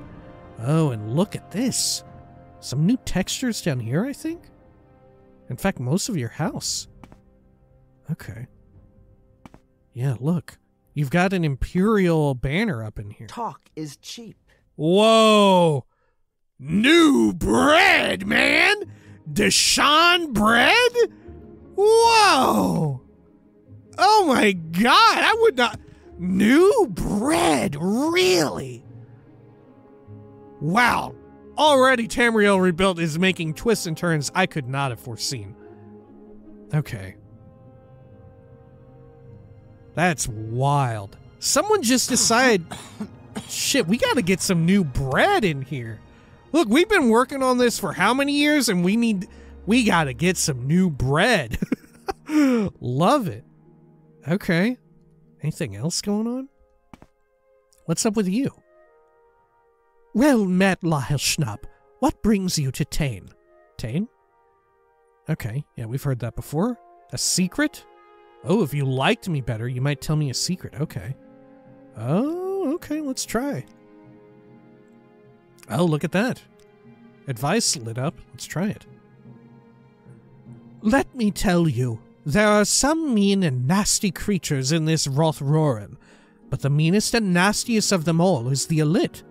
Oh, and look at this. Some new textures down here, I think? In fact, most of your house. Okay. Yeah, look. You've got an Imperial banner up in here. Talk is cheap. Whoa! New bread, man! Deshawn bread? Whoa! Oh my god, I would not. New bread, really? Wow. Already Tamriel Rebuilt is making twists and turns I could not have foreseen. Okay. That's wild. Someone just decided, shit, we gotta get some new bread in here. Look, we've been working on this for how many years and we need, we gotta get some new bread. Love it. Okay. Anything else going on? What's up with you? Well met, Shnub. What brings you to Teyn? Teyn? Okay, yeah, we've heard that before. A secret? Oh, if you liked me better, you might tell me a secret. Okay. Oh, okay, let's try. Oh, look at that. Advice lit up. Let's try it. Let me tell you, there are some mean and nasty creatures in this Roth Roryn, but the meanest and nastiest of them all is the Elite.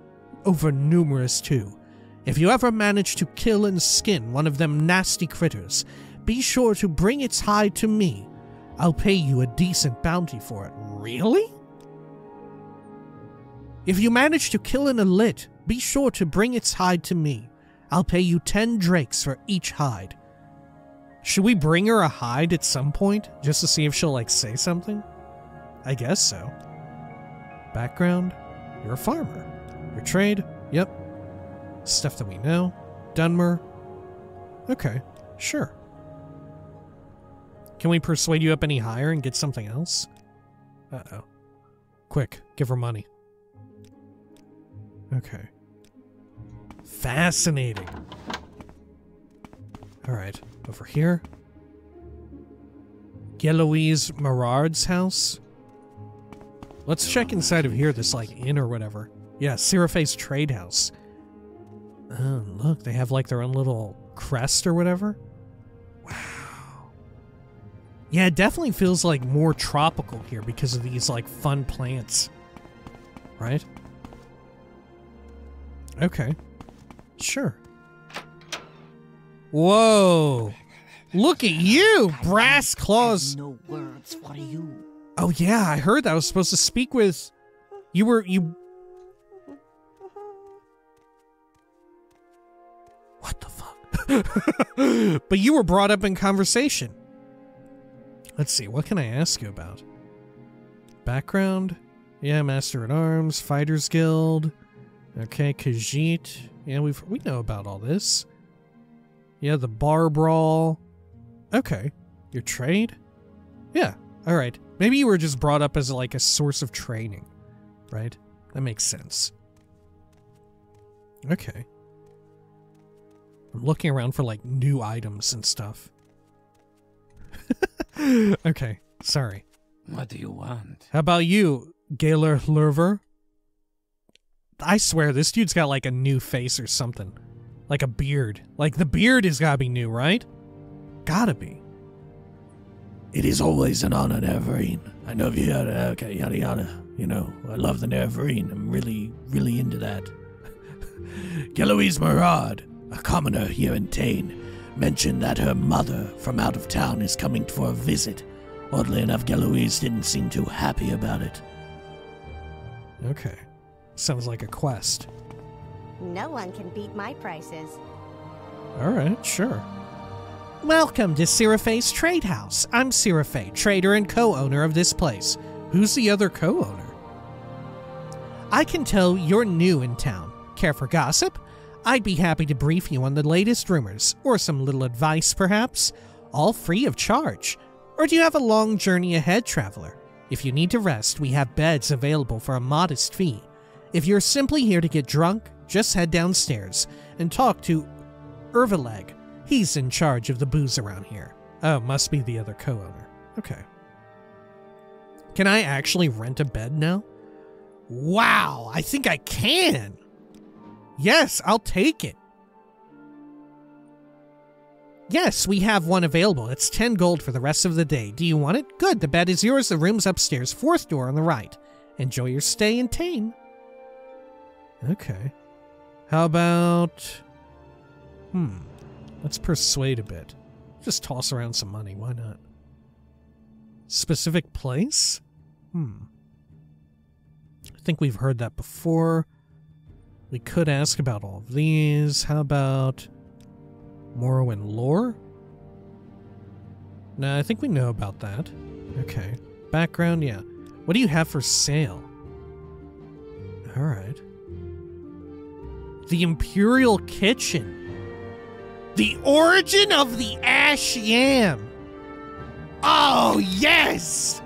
Over numerous too. If you ever manage to kill and skin one of them nasty critters, be sure to bring its hide to me. I'll pay you a decent bounty for it. Really? If you manage to kill an elite, be sure to bring its hide to me. I'll pay you 10 drakes for each hide. Should we bring her a hide at some point just to see if she'll like say something? I guess so. Background? You're a farmer. Your trade? Yep. Stuff that we know. Dunmer? Okay, sure. Can we persuade you up any higher and get something else? Uh oh. Quick, give her money. Okay. Fascinating. Alright, over here. Geloise Marard's house. Let's check inside of here, this like inn or whatever. Yeah, Serapha's trade house. Oh, look, they have like their own little crest or whatever. Wow. Yeah, it definitely feels like more tropical here because of these like fun plants. Right? Okay. Sure. Whoa. Look at you, brass claws. No words for you. Oh yeah, I heard that I was supposed to speak with you were you but you were brought up in conversation. Let's see, what can I ask you about? Background? Yeah, Master at Arms, Fighters Guild. Okay, Khajiit. Yeah, we we know about all this. Yeah, the bar brawl. Okay, your trade. Yeah, all right. Maybe you were just brought up as like a source of training, right? That makes sense. Okay. I'm looking around for like new items and stuff. okay, sorry. What do you want? How about you, Gaylor Lurver? I swear this dude's got like a new face or something. Like a beard. Like the beard has gotta be new, right? Gotta be. It is always an honor, Neverine. I know you yada, okay, yada yada. You know, I love the Neverine. I'm really, really into that. Geloise Marad, a commoner here in Teyn, mentioned that her mother from out of town is coming for a visit. Oddly enough, Geloise didn't seem too happy about it. Okay. Sounds like a quest. No one can beat my prices. Alright, sure. Welcome to Serapha's Trade House. I'm Seraphe, trader and co-owner of this place. Who's the other co owner? I can tell you're new in town. Care for gossip? I'd be happy to brief you on the latest rumors, or some little advice perhaps, all free of charge. Or do you have a long journey ahead, traveler? If you need to rest, we have beds available for a modest fee. If you're simply here to get drunk, just head downstairs and talk to Ervileg. He's in charge of the booze around here. Oh, must be the other co owner. Okay. Can I actually rent a bed now? Wow, I think I can. Yes, I'll take it. Yes, we have one available. It's 10 gold for the rest of the day. Do you want it? Good, the bed is yours. The room's upstairs, fourth door on the right. Enjoy your stay in Teyn. Okay. How about. Hmm. Let's persuade a bit. Just toss around some money. Why not? Specific place? Hmm. I think we've heard that before. We could ask about all of these. How about Morrowind lore? Nah, I think we know about that. Okay. Background, yeah. What do you have for sale? Alright. The Imperial Kitchen. The origin of the ash yam. Oh, yes!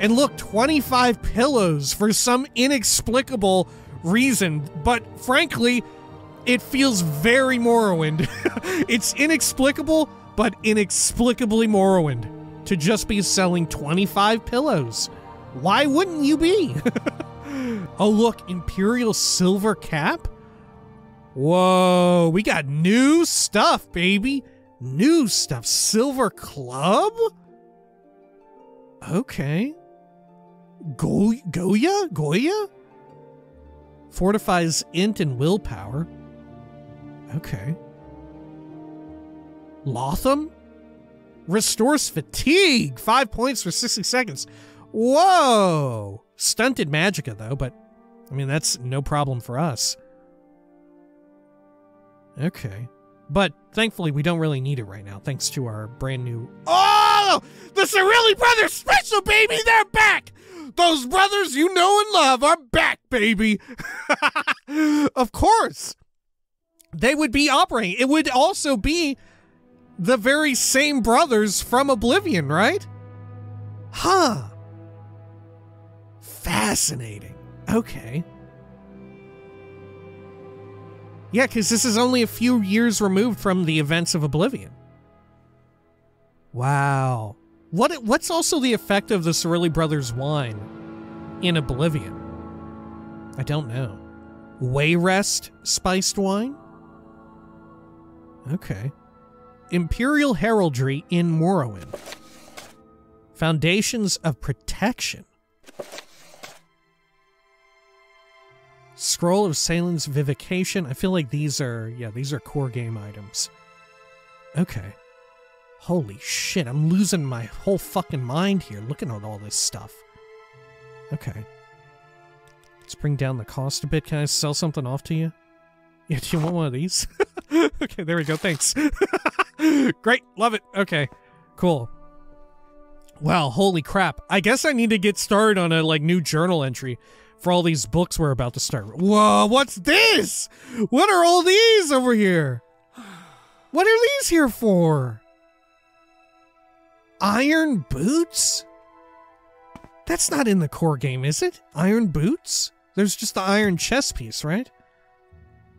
And look, 25 pillows for some inexplicable reason, but frankly, it feels very Morrowind. it's inexplicable, but inexplicably Morrowind to just be selling 25 pillows. Why wouldn't you be? oh, look, Imperial Silver Cap? Whoa, we got new stuff, baby. New stuff. Silver Club? Okay. Go- Goya? Goya? Fortifies int and willpower. Okay. Lotham? Restores fatigue. Five points for 60 seconds. Whoa! Stunted magicka, though, but I mean, that's no problem for us. Okay. But thankfully, we don't really need it right now, thanks to our brand new. Oh! The Surilie Brothers special, baby! They're back! Those brothers you know and love are back, baby! of course! They would be operating. It would also be the very same brothers from Oblivion, right? Huh. Fascinating. Okay. Yeah, because this is only a few years removed from the events of Oblivion. Wow. What? What's also the effect of the Surilie Brothers wine in Oblivion? I don't know. Wayrest spiced wine? Okay. Imperial Heraldry in Morrowind. Foundations of Protection. Scroll of Salen's Vivication. I feel like these are, yeah, these are core game items. Okay. Holy shit, I'm losing my whole fucking mind here looking at all this stuff. Okay. Let's bring down the cost a bit. Can I sell something off to you? Yeah, do you want one of these? okay, there we go. Thanks. Great. Love it. Okay. Cool. Wow, holy crap. I guess I need to get started on a like new journal entry for all these books we're about to start. Whoa, what's this? What are all these over here? What are these here for? Iron boots? That's not in the core game, is it? Iron boots? There's just the iron chess piece, right?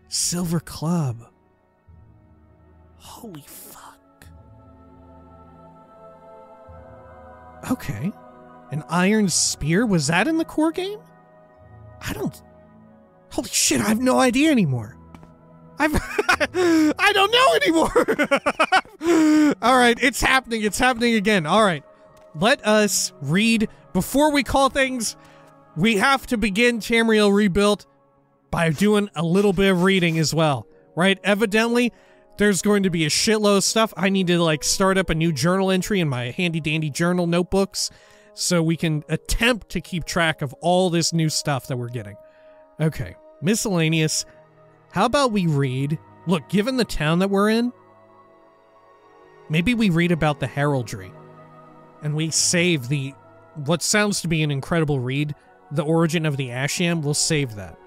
Silver club. Holy fuck. Okay. An iron spear? Was that in the core game? I don't. Holy shit, I have no idea anymore. I've. I don't know anymore! Alright, it's happening. It's happening again. Alright. Let us read. Before we call things, we have to begin Tamriel Rebuilt by doing a little bit of reading as well. Right? Evidently, there's going to be a shitload of stuff. I need to like start up a new journal entry in my handy dandy journal notebooks so we can attempt to keep track of all this new stuff that we're getting. Okay, miscellaneous. How about we read? Look, given the town that we're in, maybe we read about the heraldry and we save the what sounds to be an incredible read, the origin of the Ash Yam. We'll save that.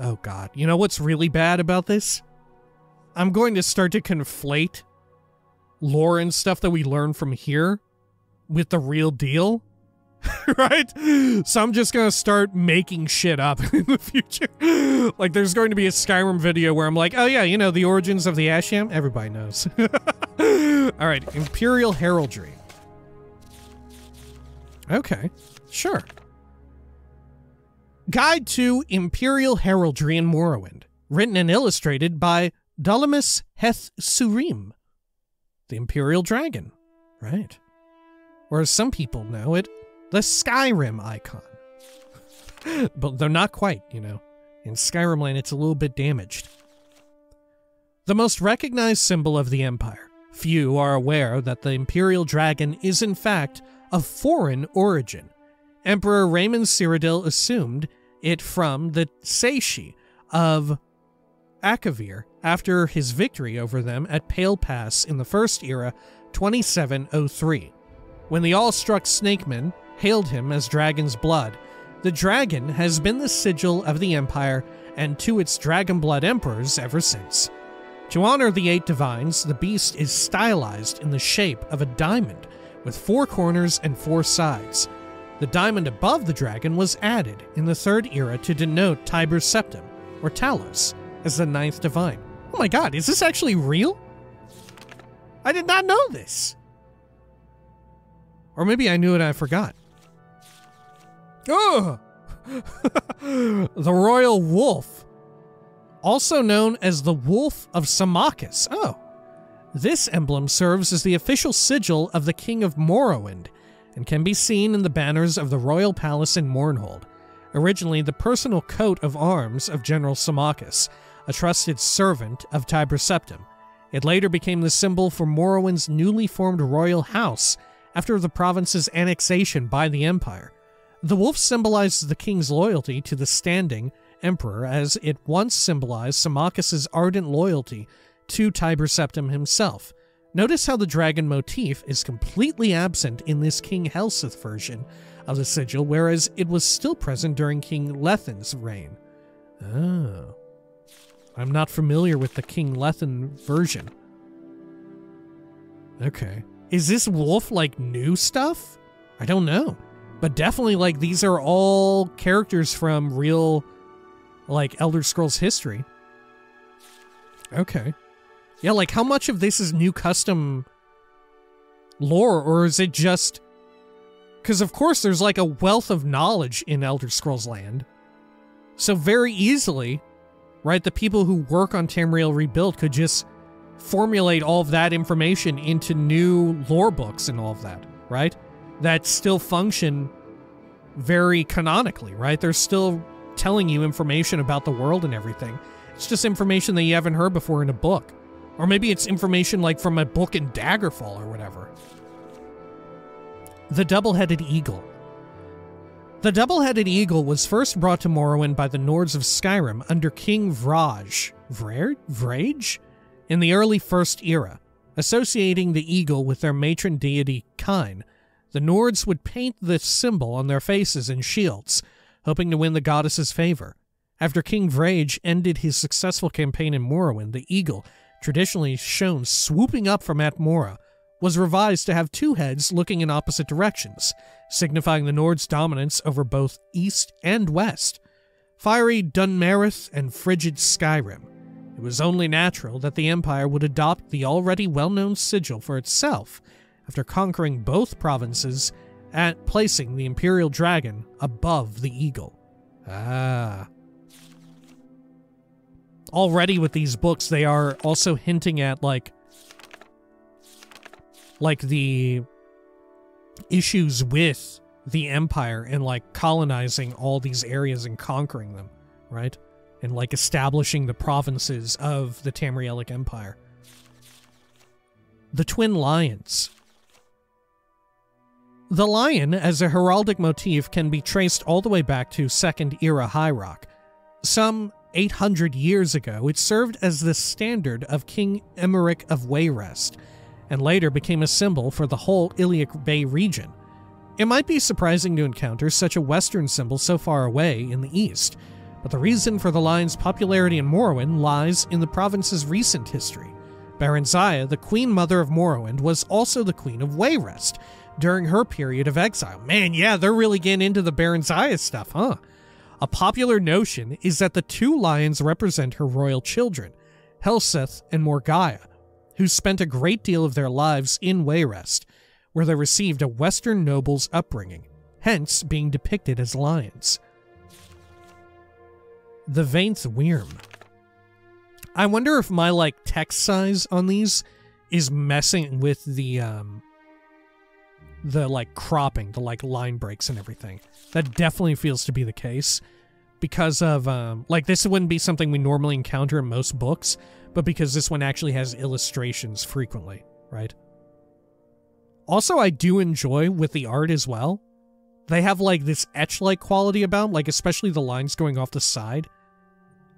Oh god. You know what's really bad about this? I'm going to start to conflate lore and stuff that we learn from here with the real deal. right? So I'm just gonna start making shit up in the future. like there's going to be a Skyrim video where I'm like, oh yeah, you know, the origins of the Ash Yam? Everybody knows. Alright, Imperial Heraldry. Okay, sure. Guide to Imperial Heraldry in Morrowind, written and illustrated by Dalamus Heth Surim, the Imperial Dragon. Right. Or as some people know it, the Skyrim icon. but they're not quite, you know. In Skyrim Land, it's a little bit damaged. The most recognized symbol of the Empire. Few are aware that the Imperial Dragon is in fact of foreign origin. Emperor Reman Cyrodiil assumed it from the Tsaesci of Akavir after his victory over them at Pale Pass in the First Era 2703. When the awestruck Snakemen hailed him as Dragon's Blood, the dragon has been the sigil of the Empire and to its dragon blood Emperors ever since. To honor the eight divines, the beast is stylized in the shape of a diamond with four corners and four sides. The diamond above the dragon was added in the Third Era to denote Tiber Septim, or Talos, as the ninth divine. Oh my god, is this actually real? I did not know this. Or maybe I knew it and I forgot. Oh! the Royal Wolf. Also known as the Wolf of Symmachus. Oh. This emblem serves as the official sigil of the King of Morrowind and can be seen in the banners of the Royal Palace in Mournhold. originally the personal coat of arms of General Symmachus, a trusted servant of Tiber Septim. It later became the symbol for Morrowind's newly formed royal house after the province's annexation by the Empire. The wolf symbolizes the king's loyalty to the standing emperor, as it once symbolized Symmachus's ardent loyalty to Tiber Septim himself. Notice how the dragon motif is completely absent in this King Helseth version of the sigil, whereas it was still present during King Llethan's reign. Oh. I'm not familiar with the King Llethan version. Okay. Is this wolf like new stuff? I don't know. But definitely like these are all characters from real like Elder Scrolls history. Okay. Yeah, like how much of this is new custom lore or is it just cuz of course there's like a wealth of knowledge in Elder Scrolls land. So very easily, right, the people who work on Tamriel Rebuilt could just formulate all of that information into new lore books and all of that, right? That still function very canonically, right? They're still telling you information about the world and everything. It's just information that you haven't heard before in a book. Or maybe it's information like from a book in Daggerfall or whatever. The Double Headed Eagle. The Double Headed Eagle was first brought to Morrowind by the Nords of Skyrim under King Vraj. Vrer? Vrage? In the early First Era. Associating the eagle with their matron deity Kine, the Nords would paint this symbol on their faces and shields, hoping to win the goddess's favor. After King Vrage ended his successful campaign in Morrowind, the eagle, traditionally shown swooping up from Atmora, was revised to have two heads looking in opposite directions, signifying the Nords' dominance over both east and west. Fiery Dunmereth and frigid Skyrim. It was only natural that the Empire would adopt the already well known sigil for itself after conquering both provinces and placing the Imperial Dragon above the Eagle. Ah. Already with these books, they are also hinting at, like, like the issues with the empire and like colonizing all these areas and conquering them, right? And like establishing the provinces of the Tamrielic Empire. The Twin Lions. The lion, as a heraldic motif, can be traced all the way back to Second Era High Rock. Some 800 years ago, it served as the standard of King Emeric of Wayrest, and later became a symbol for the whole Iliac Bay region. It might be surprising to encounter such a Western symbol so far away in the east, but the reason for the lion's popularity in Morrowind lies in the province's recent history. Barenziah, the queen mother of Morrowind, was also the queen of Wayrest during her period of exile. Man, yeah, they're really getting into the Barenziah stuff, huh? A popular notion is that the two lions represent her royal children, Helseth and Morgiah, who spent a great deal of their lives in Wayrest, where they received a Western noble's upbringing, hence being depicted as lions. The Vainth Wyrm. I wonder if my like text size on these is messing with the um the like cropping, the like line breaks and everything. That definitely feels to be the case because of um like this wouldn't be something we normally encounter in most books, but because this one actually has illustrations frequently, right? Also, I do enjoy with the art as well. They have like this etch-like quality about, like especially the lines going off the side.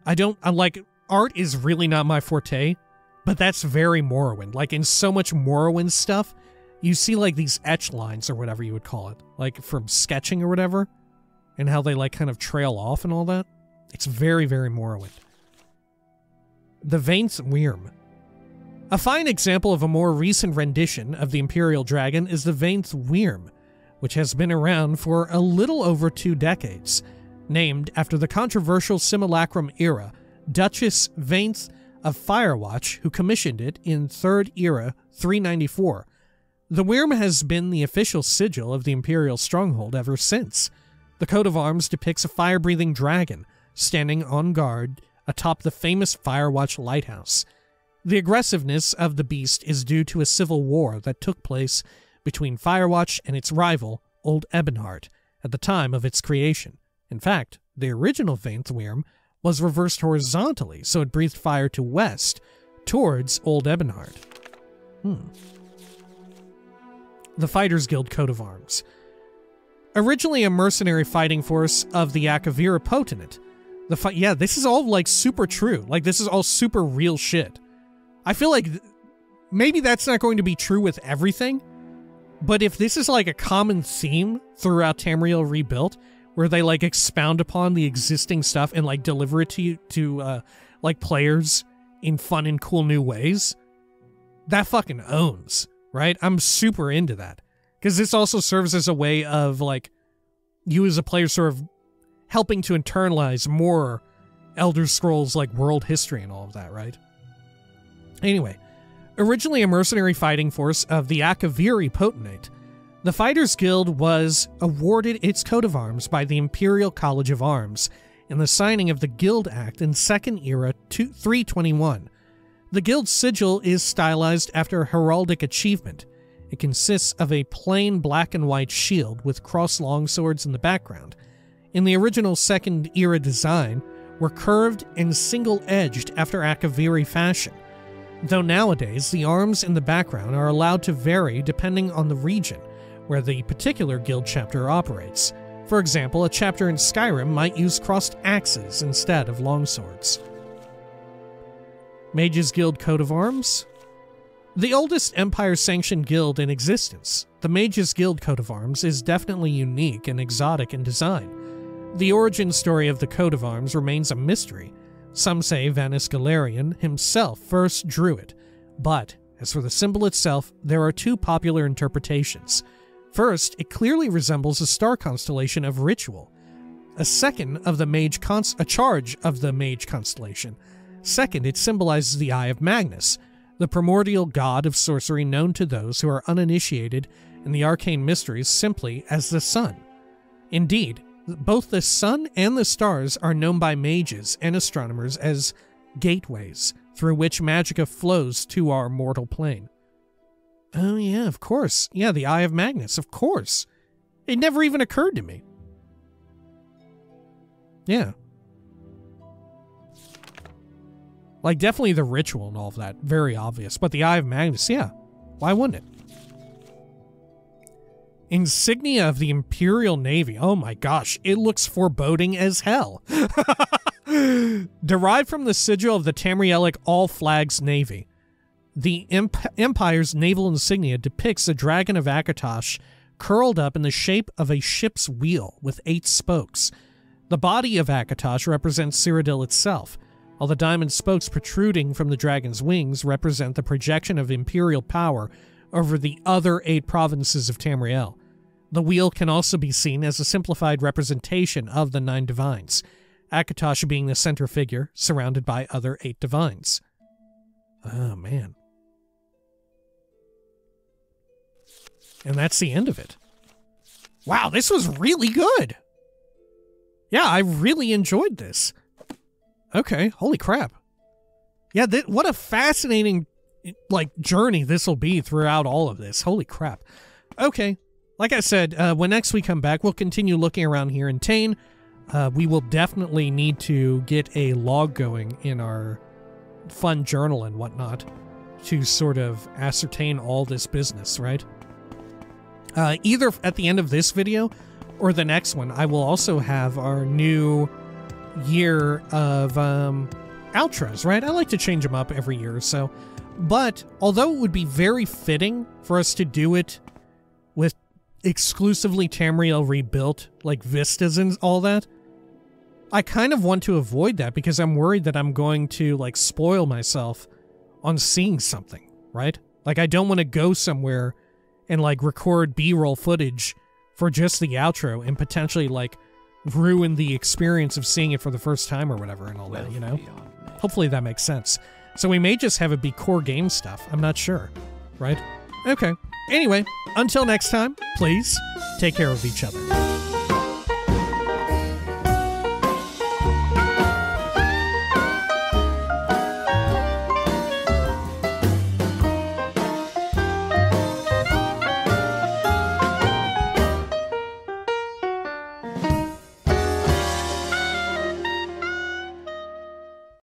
I don't I like art is really not my forte, but that's very Morrowind. Like in so much Morrowind stuff, you see like these etch lines or whatever you would call it, like from sketching or whatever, and how they like kind of trail off and all that. It's very, very Morrowind. The Vainth Wyrm. A fine example of a more recent rendition of the Imperial Dragon is the Vainth Wyrm, which has been around for a little over two decades. Named after the controversial Simulacrum era, Duchess Vainth of Firewatch, who commissioned it in 3rd Era 394. The Wyrm has been the official sigil of the Imperial stronghold ever since. The coat of arms depicts a fire breathing dragon standing on guard atop the famous Firewatch lighthouse. The aggressiveness of the beast is due to a civil war that took place between Firewatch and its rival, Old Ebonheart, at the time of its creation, In fact, the original Vainthwyrm was reversed horizontally, so it breathed fire to west, towards Old Ebonheart. Hmm. The Fighters Guild coat of arms. Originally a mercenary fighting force of the Akaviri Potentate. The fi- yeah, this is all like super true. Like this is all super real shit. I feel like maybe that's not going to be true with everything, but if this is like a common theme throughout Tamriel Rebuilt, where they like expound upon the existing stuff and like deliver it to you to uh like players in fun and cool new ways, that fucking owns, right? I'm super into that. Because this also serves as a way of like you as a player sort of helping to internalize more Elder Scrolls like world history and all of that, right? Anyway, originally a mercenary fighting force of the Akaviri Potentate, the Fighters Guild was awarded its coat of arms by the Imperial College of Arms in the signing of the Guild Act in Second Era 321. The Guild's sigil is stylized after a heraldic achievement. It consists of a plain black and white shield with cross longswords in the background. In the original Second Era design, were curved and single edged after Akaviri fashion, though nowadays the arms in the background are allowed to vary depending on the region where the particular guild chapter operates. For example, a chapter in Skyrim might use crossed axes instead of longswords. Mages Guild coat of arms. The oldest Empire sanctioned guild in existence, the Mages Guild coat of arms is definitely unique and exotic in design. The origin story of the coat of arms remains a mystery. Some say Vanus Galerion himself first drew it, but as for the symbol itself, there are two popular interpretations. First, it clearly resembles a star constellation of ritual. A second of the mage a charge of the mage constellation. Second, it symbolizes the Eye of Magnus, the primordial god of sorcery known to those who are uninitiated in the arcane mysteries simply as the sun. Indeed, both the sun and the stars are known by mages and astronomers as gateways through which magicka flows to our mortal plane. Oh, yeah, of course. Yeah, the Eye of Magnus, of course. It never even occurred to me. Yeah. Like, definitely the ritual and all of that. Very obvious. But the Eye of Magnus, yeah. Why wouldn't it? Insignia of the Imperial Navy. Oh my gosh, it looks foreboding as hell. Derived from the sigil of the Tamrielic All Flags Navy. The Emp- Empire's naval insignia depicts a dragon of Akatosh curled up in the shape of a ship's wheel with eight spokes. The body of Akatosh represents Cyrodiil itself, while the diamond spokes protruding from the dragon's wings represent the projection of imperial power over the other eight provinces of Tamriel. The wheel can also be seen as a simplified representation of the nine divines, Akatosh being the center figure, surrounded by other eight divines. Oh, man. And that's the end of it. Wow, this was really good. Yeah, I really enjoyed this. Okay, holy crap. Yeah, what a fascinating like journey this will be throughout all of this. Holy crap. Okay, like I said, uh, when next we come back, we'll continue looking around here in Teyn. Uh, we will definitely need to get a log going in our fun journal and whatnot to sort of ascertain all this business, right? Uh, either at the end of this video or the next one, I will also have our new year of um, outros, right? I like to change them up every year or so. But although it would be very fitting for us to do it with exclusively Tamriel rebuilt, like vistas and all that, I kind of want to avoid that because I'm worried that I'm going to like spoil myself on seeing something, right? Like I don't want to go somewhere and like record B-roll footage for just the outro and potentially like ruin the experience of seeing it for the first time or whatever and all that, you know? Hopefully that makes sense. So we may just have it be core game stuff. I'm not sure, right? Okay. Anyway, until next time, please take care of each other.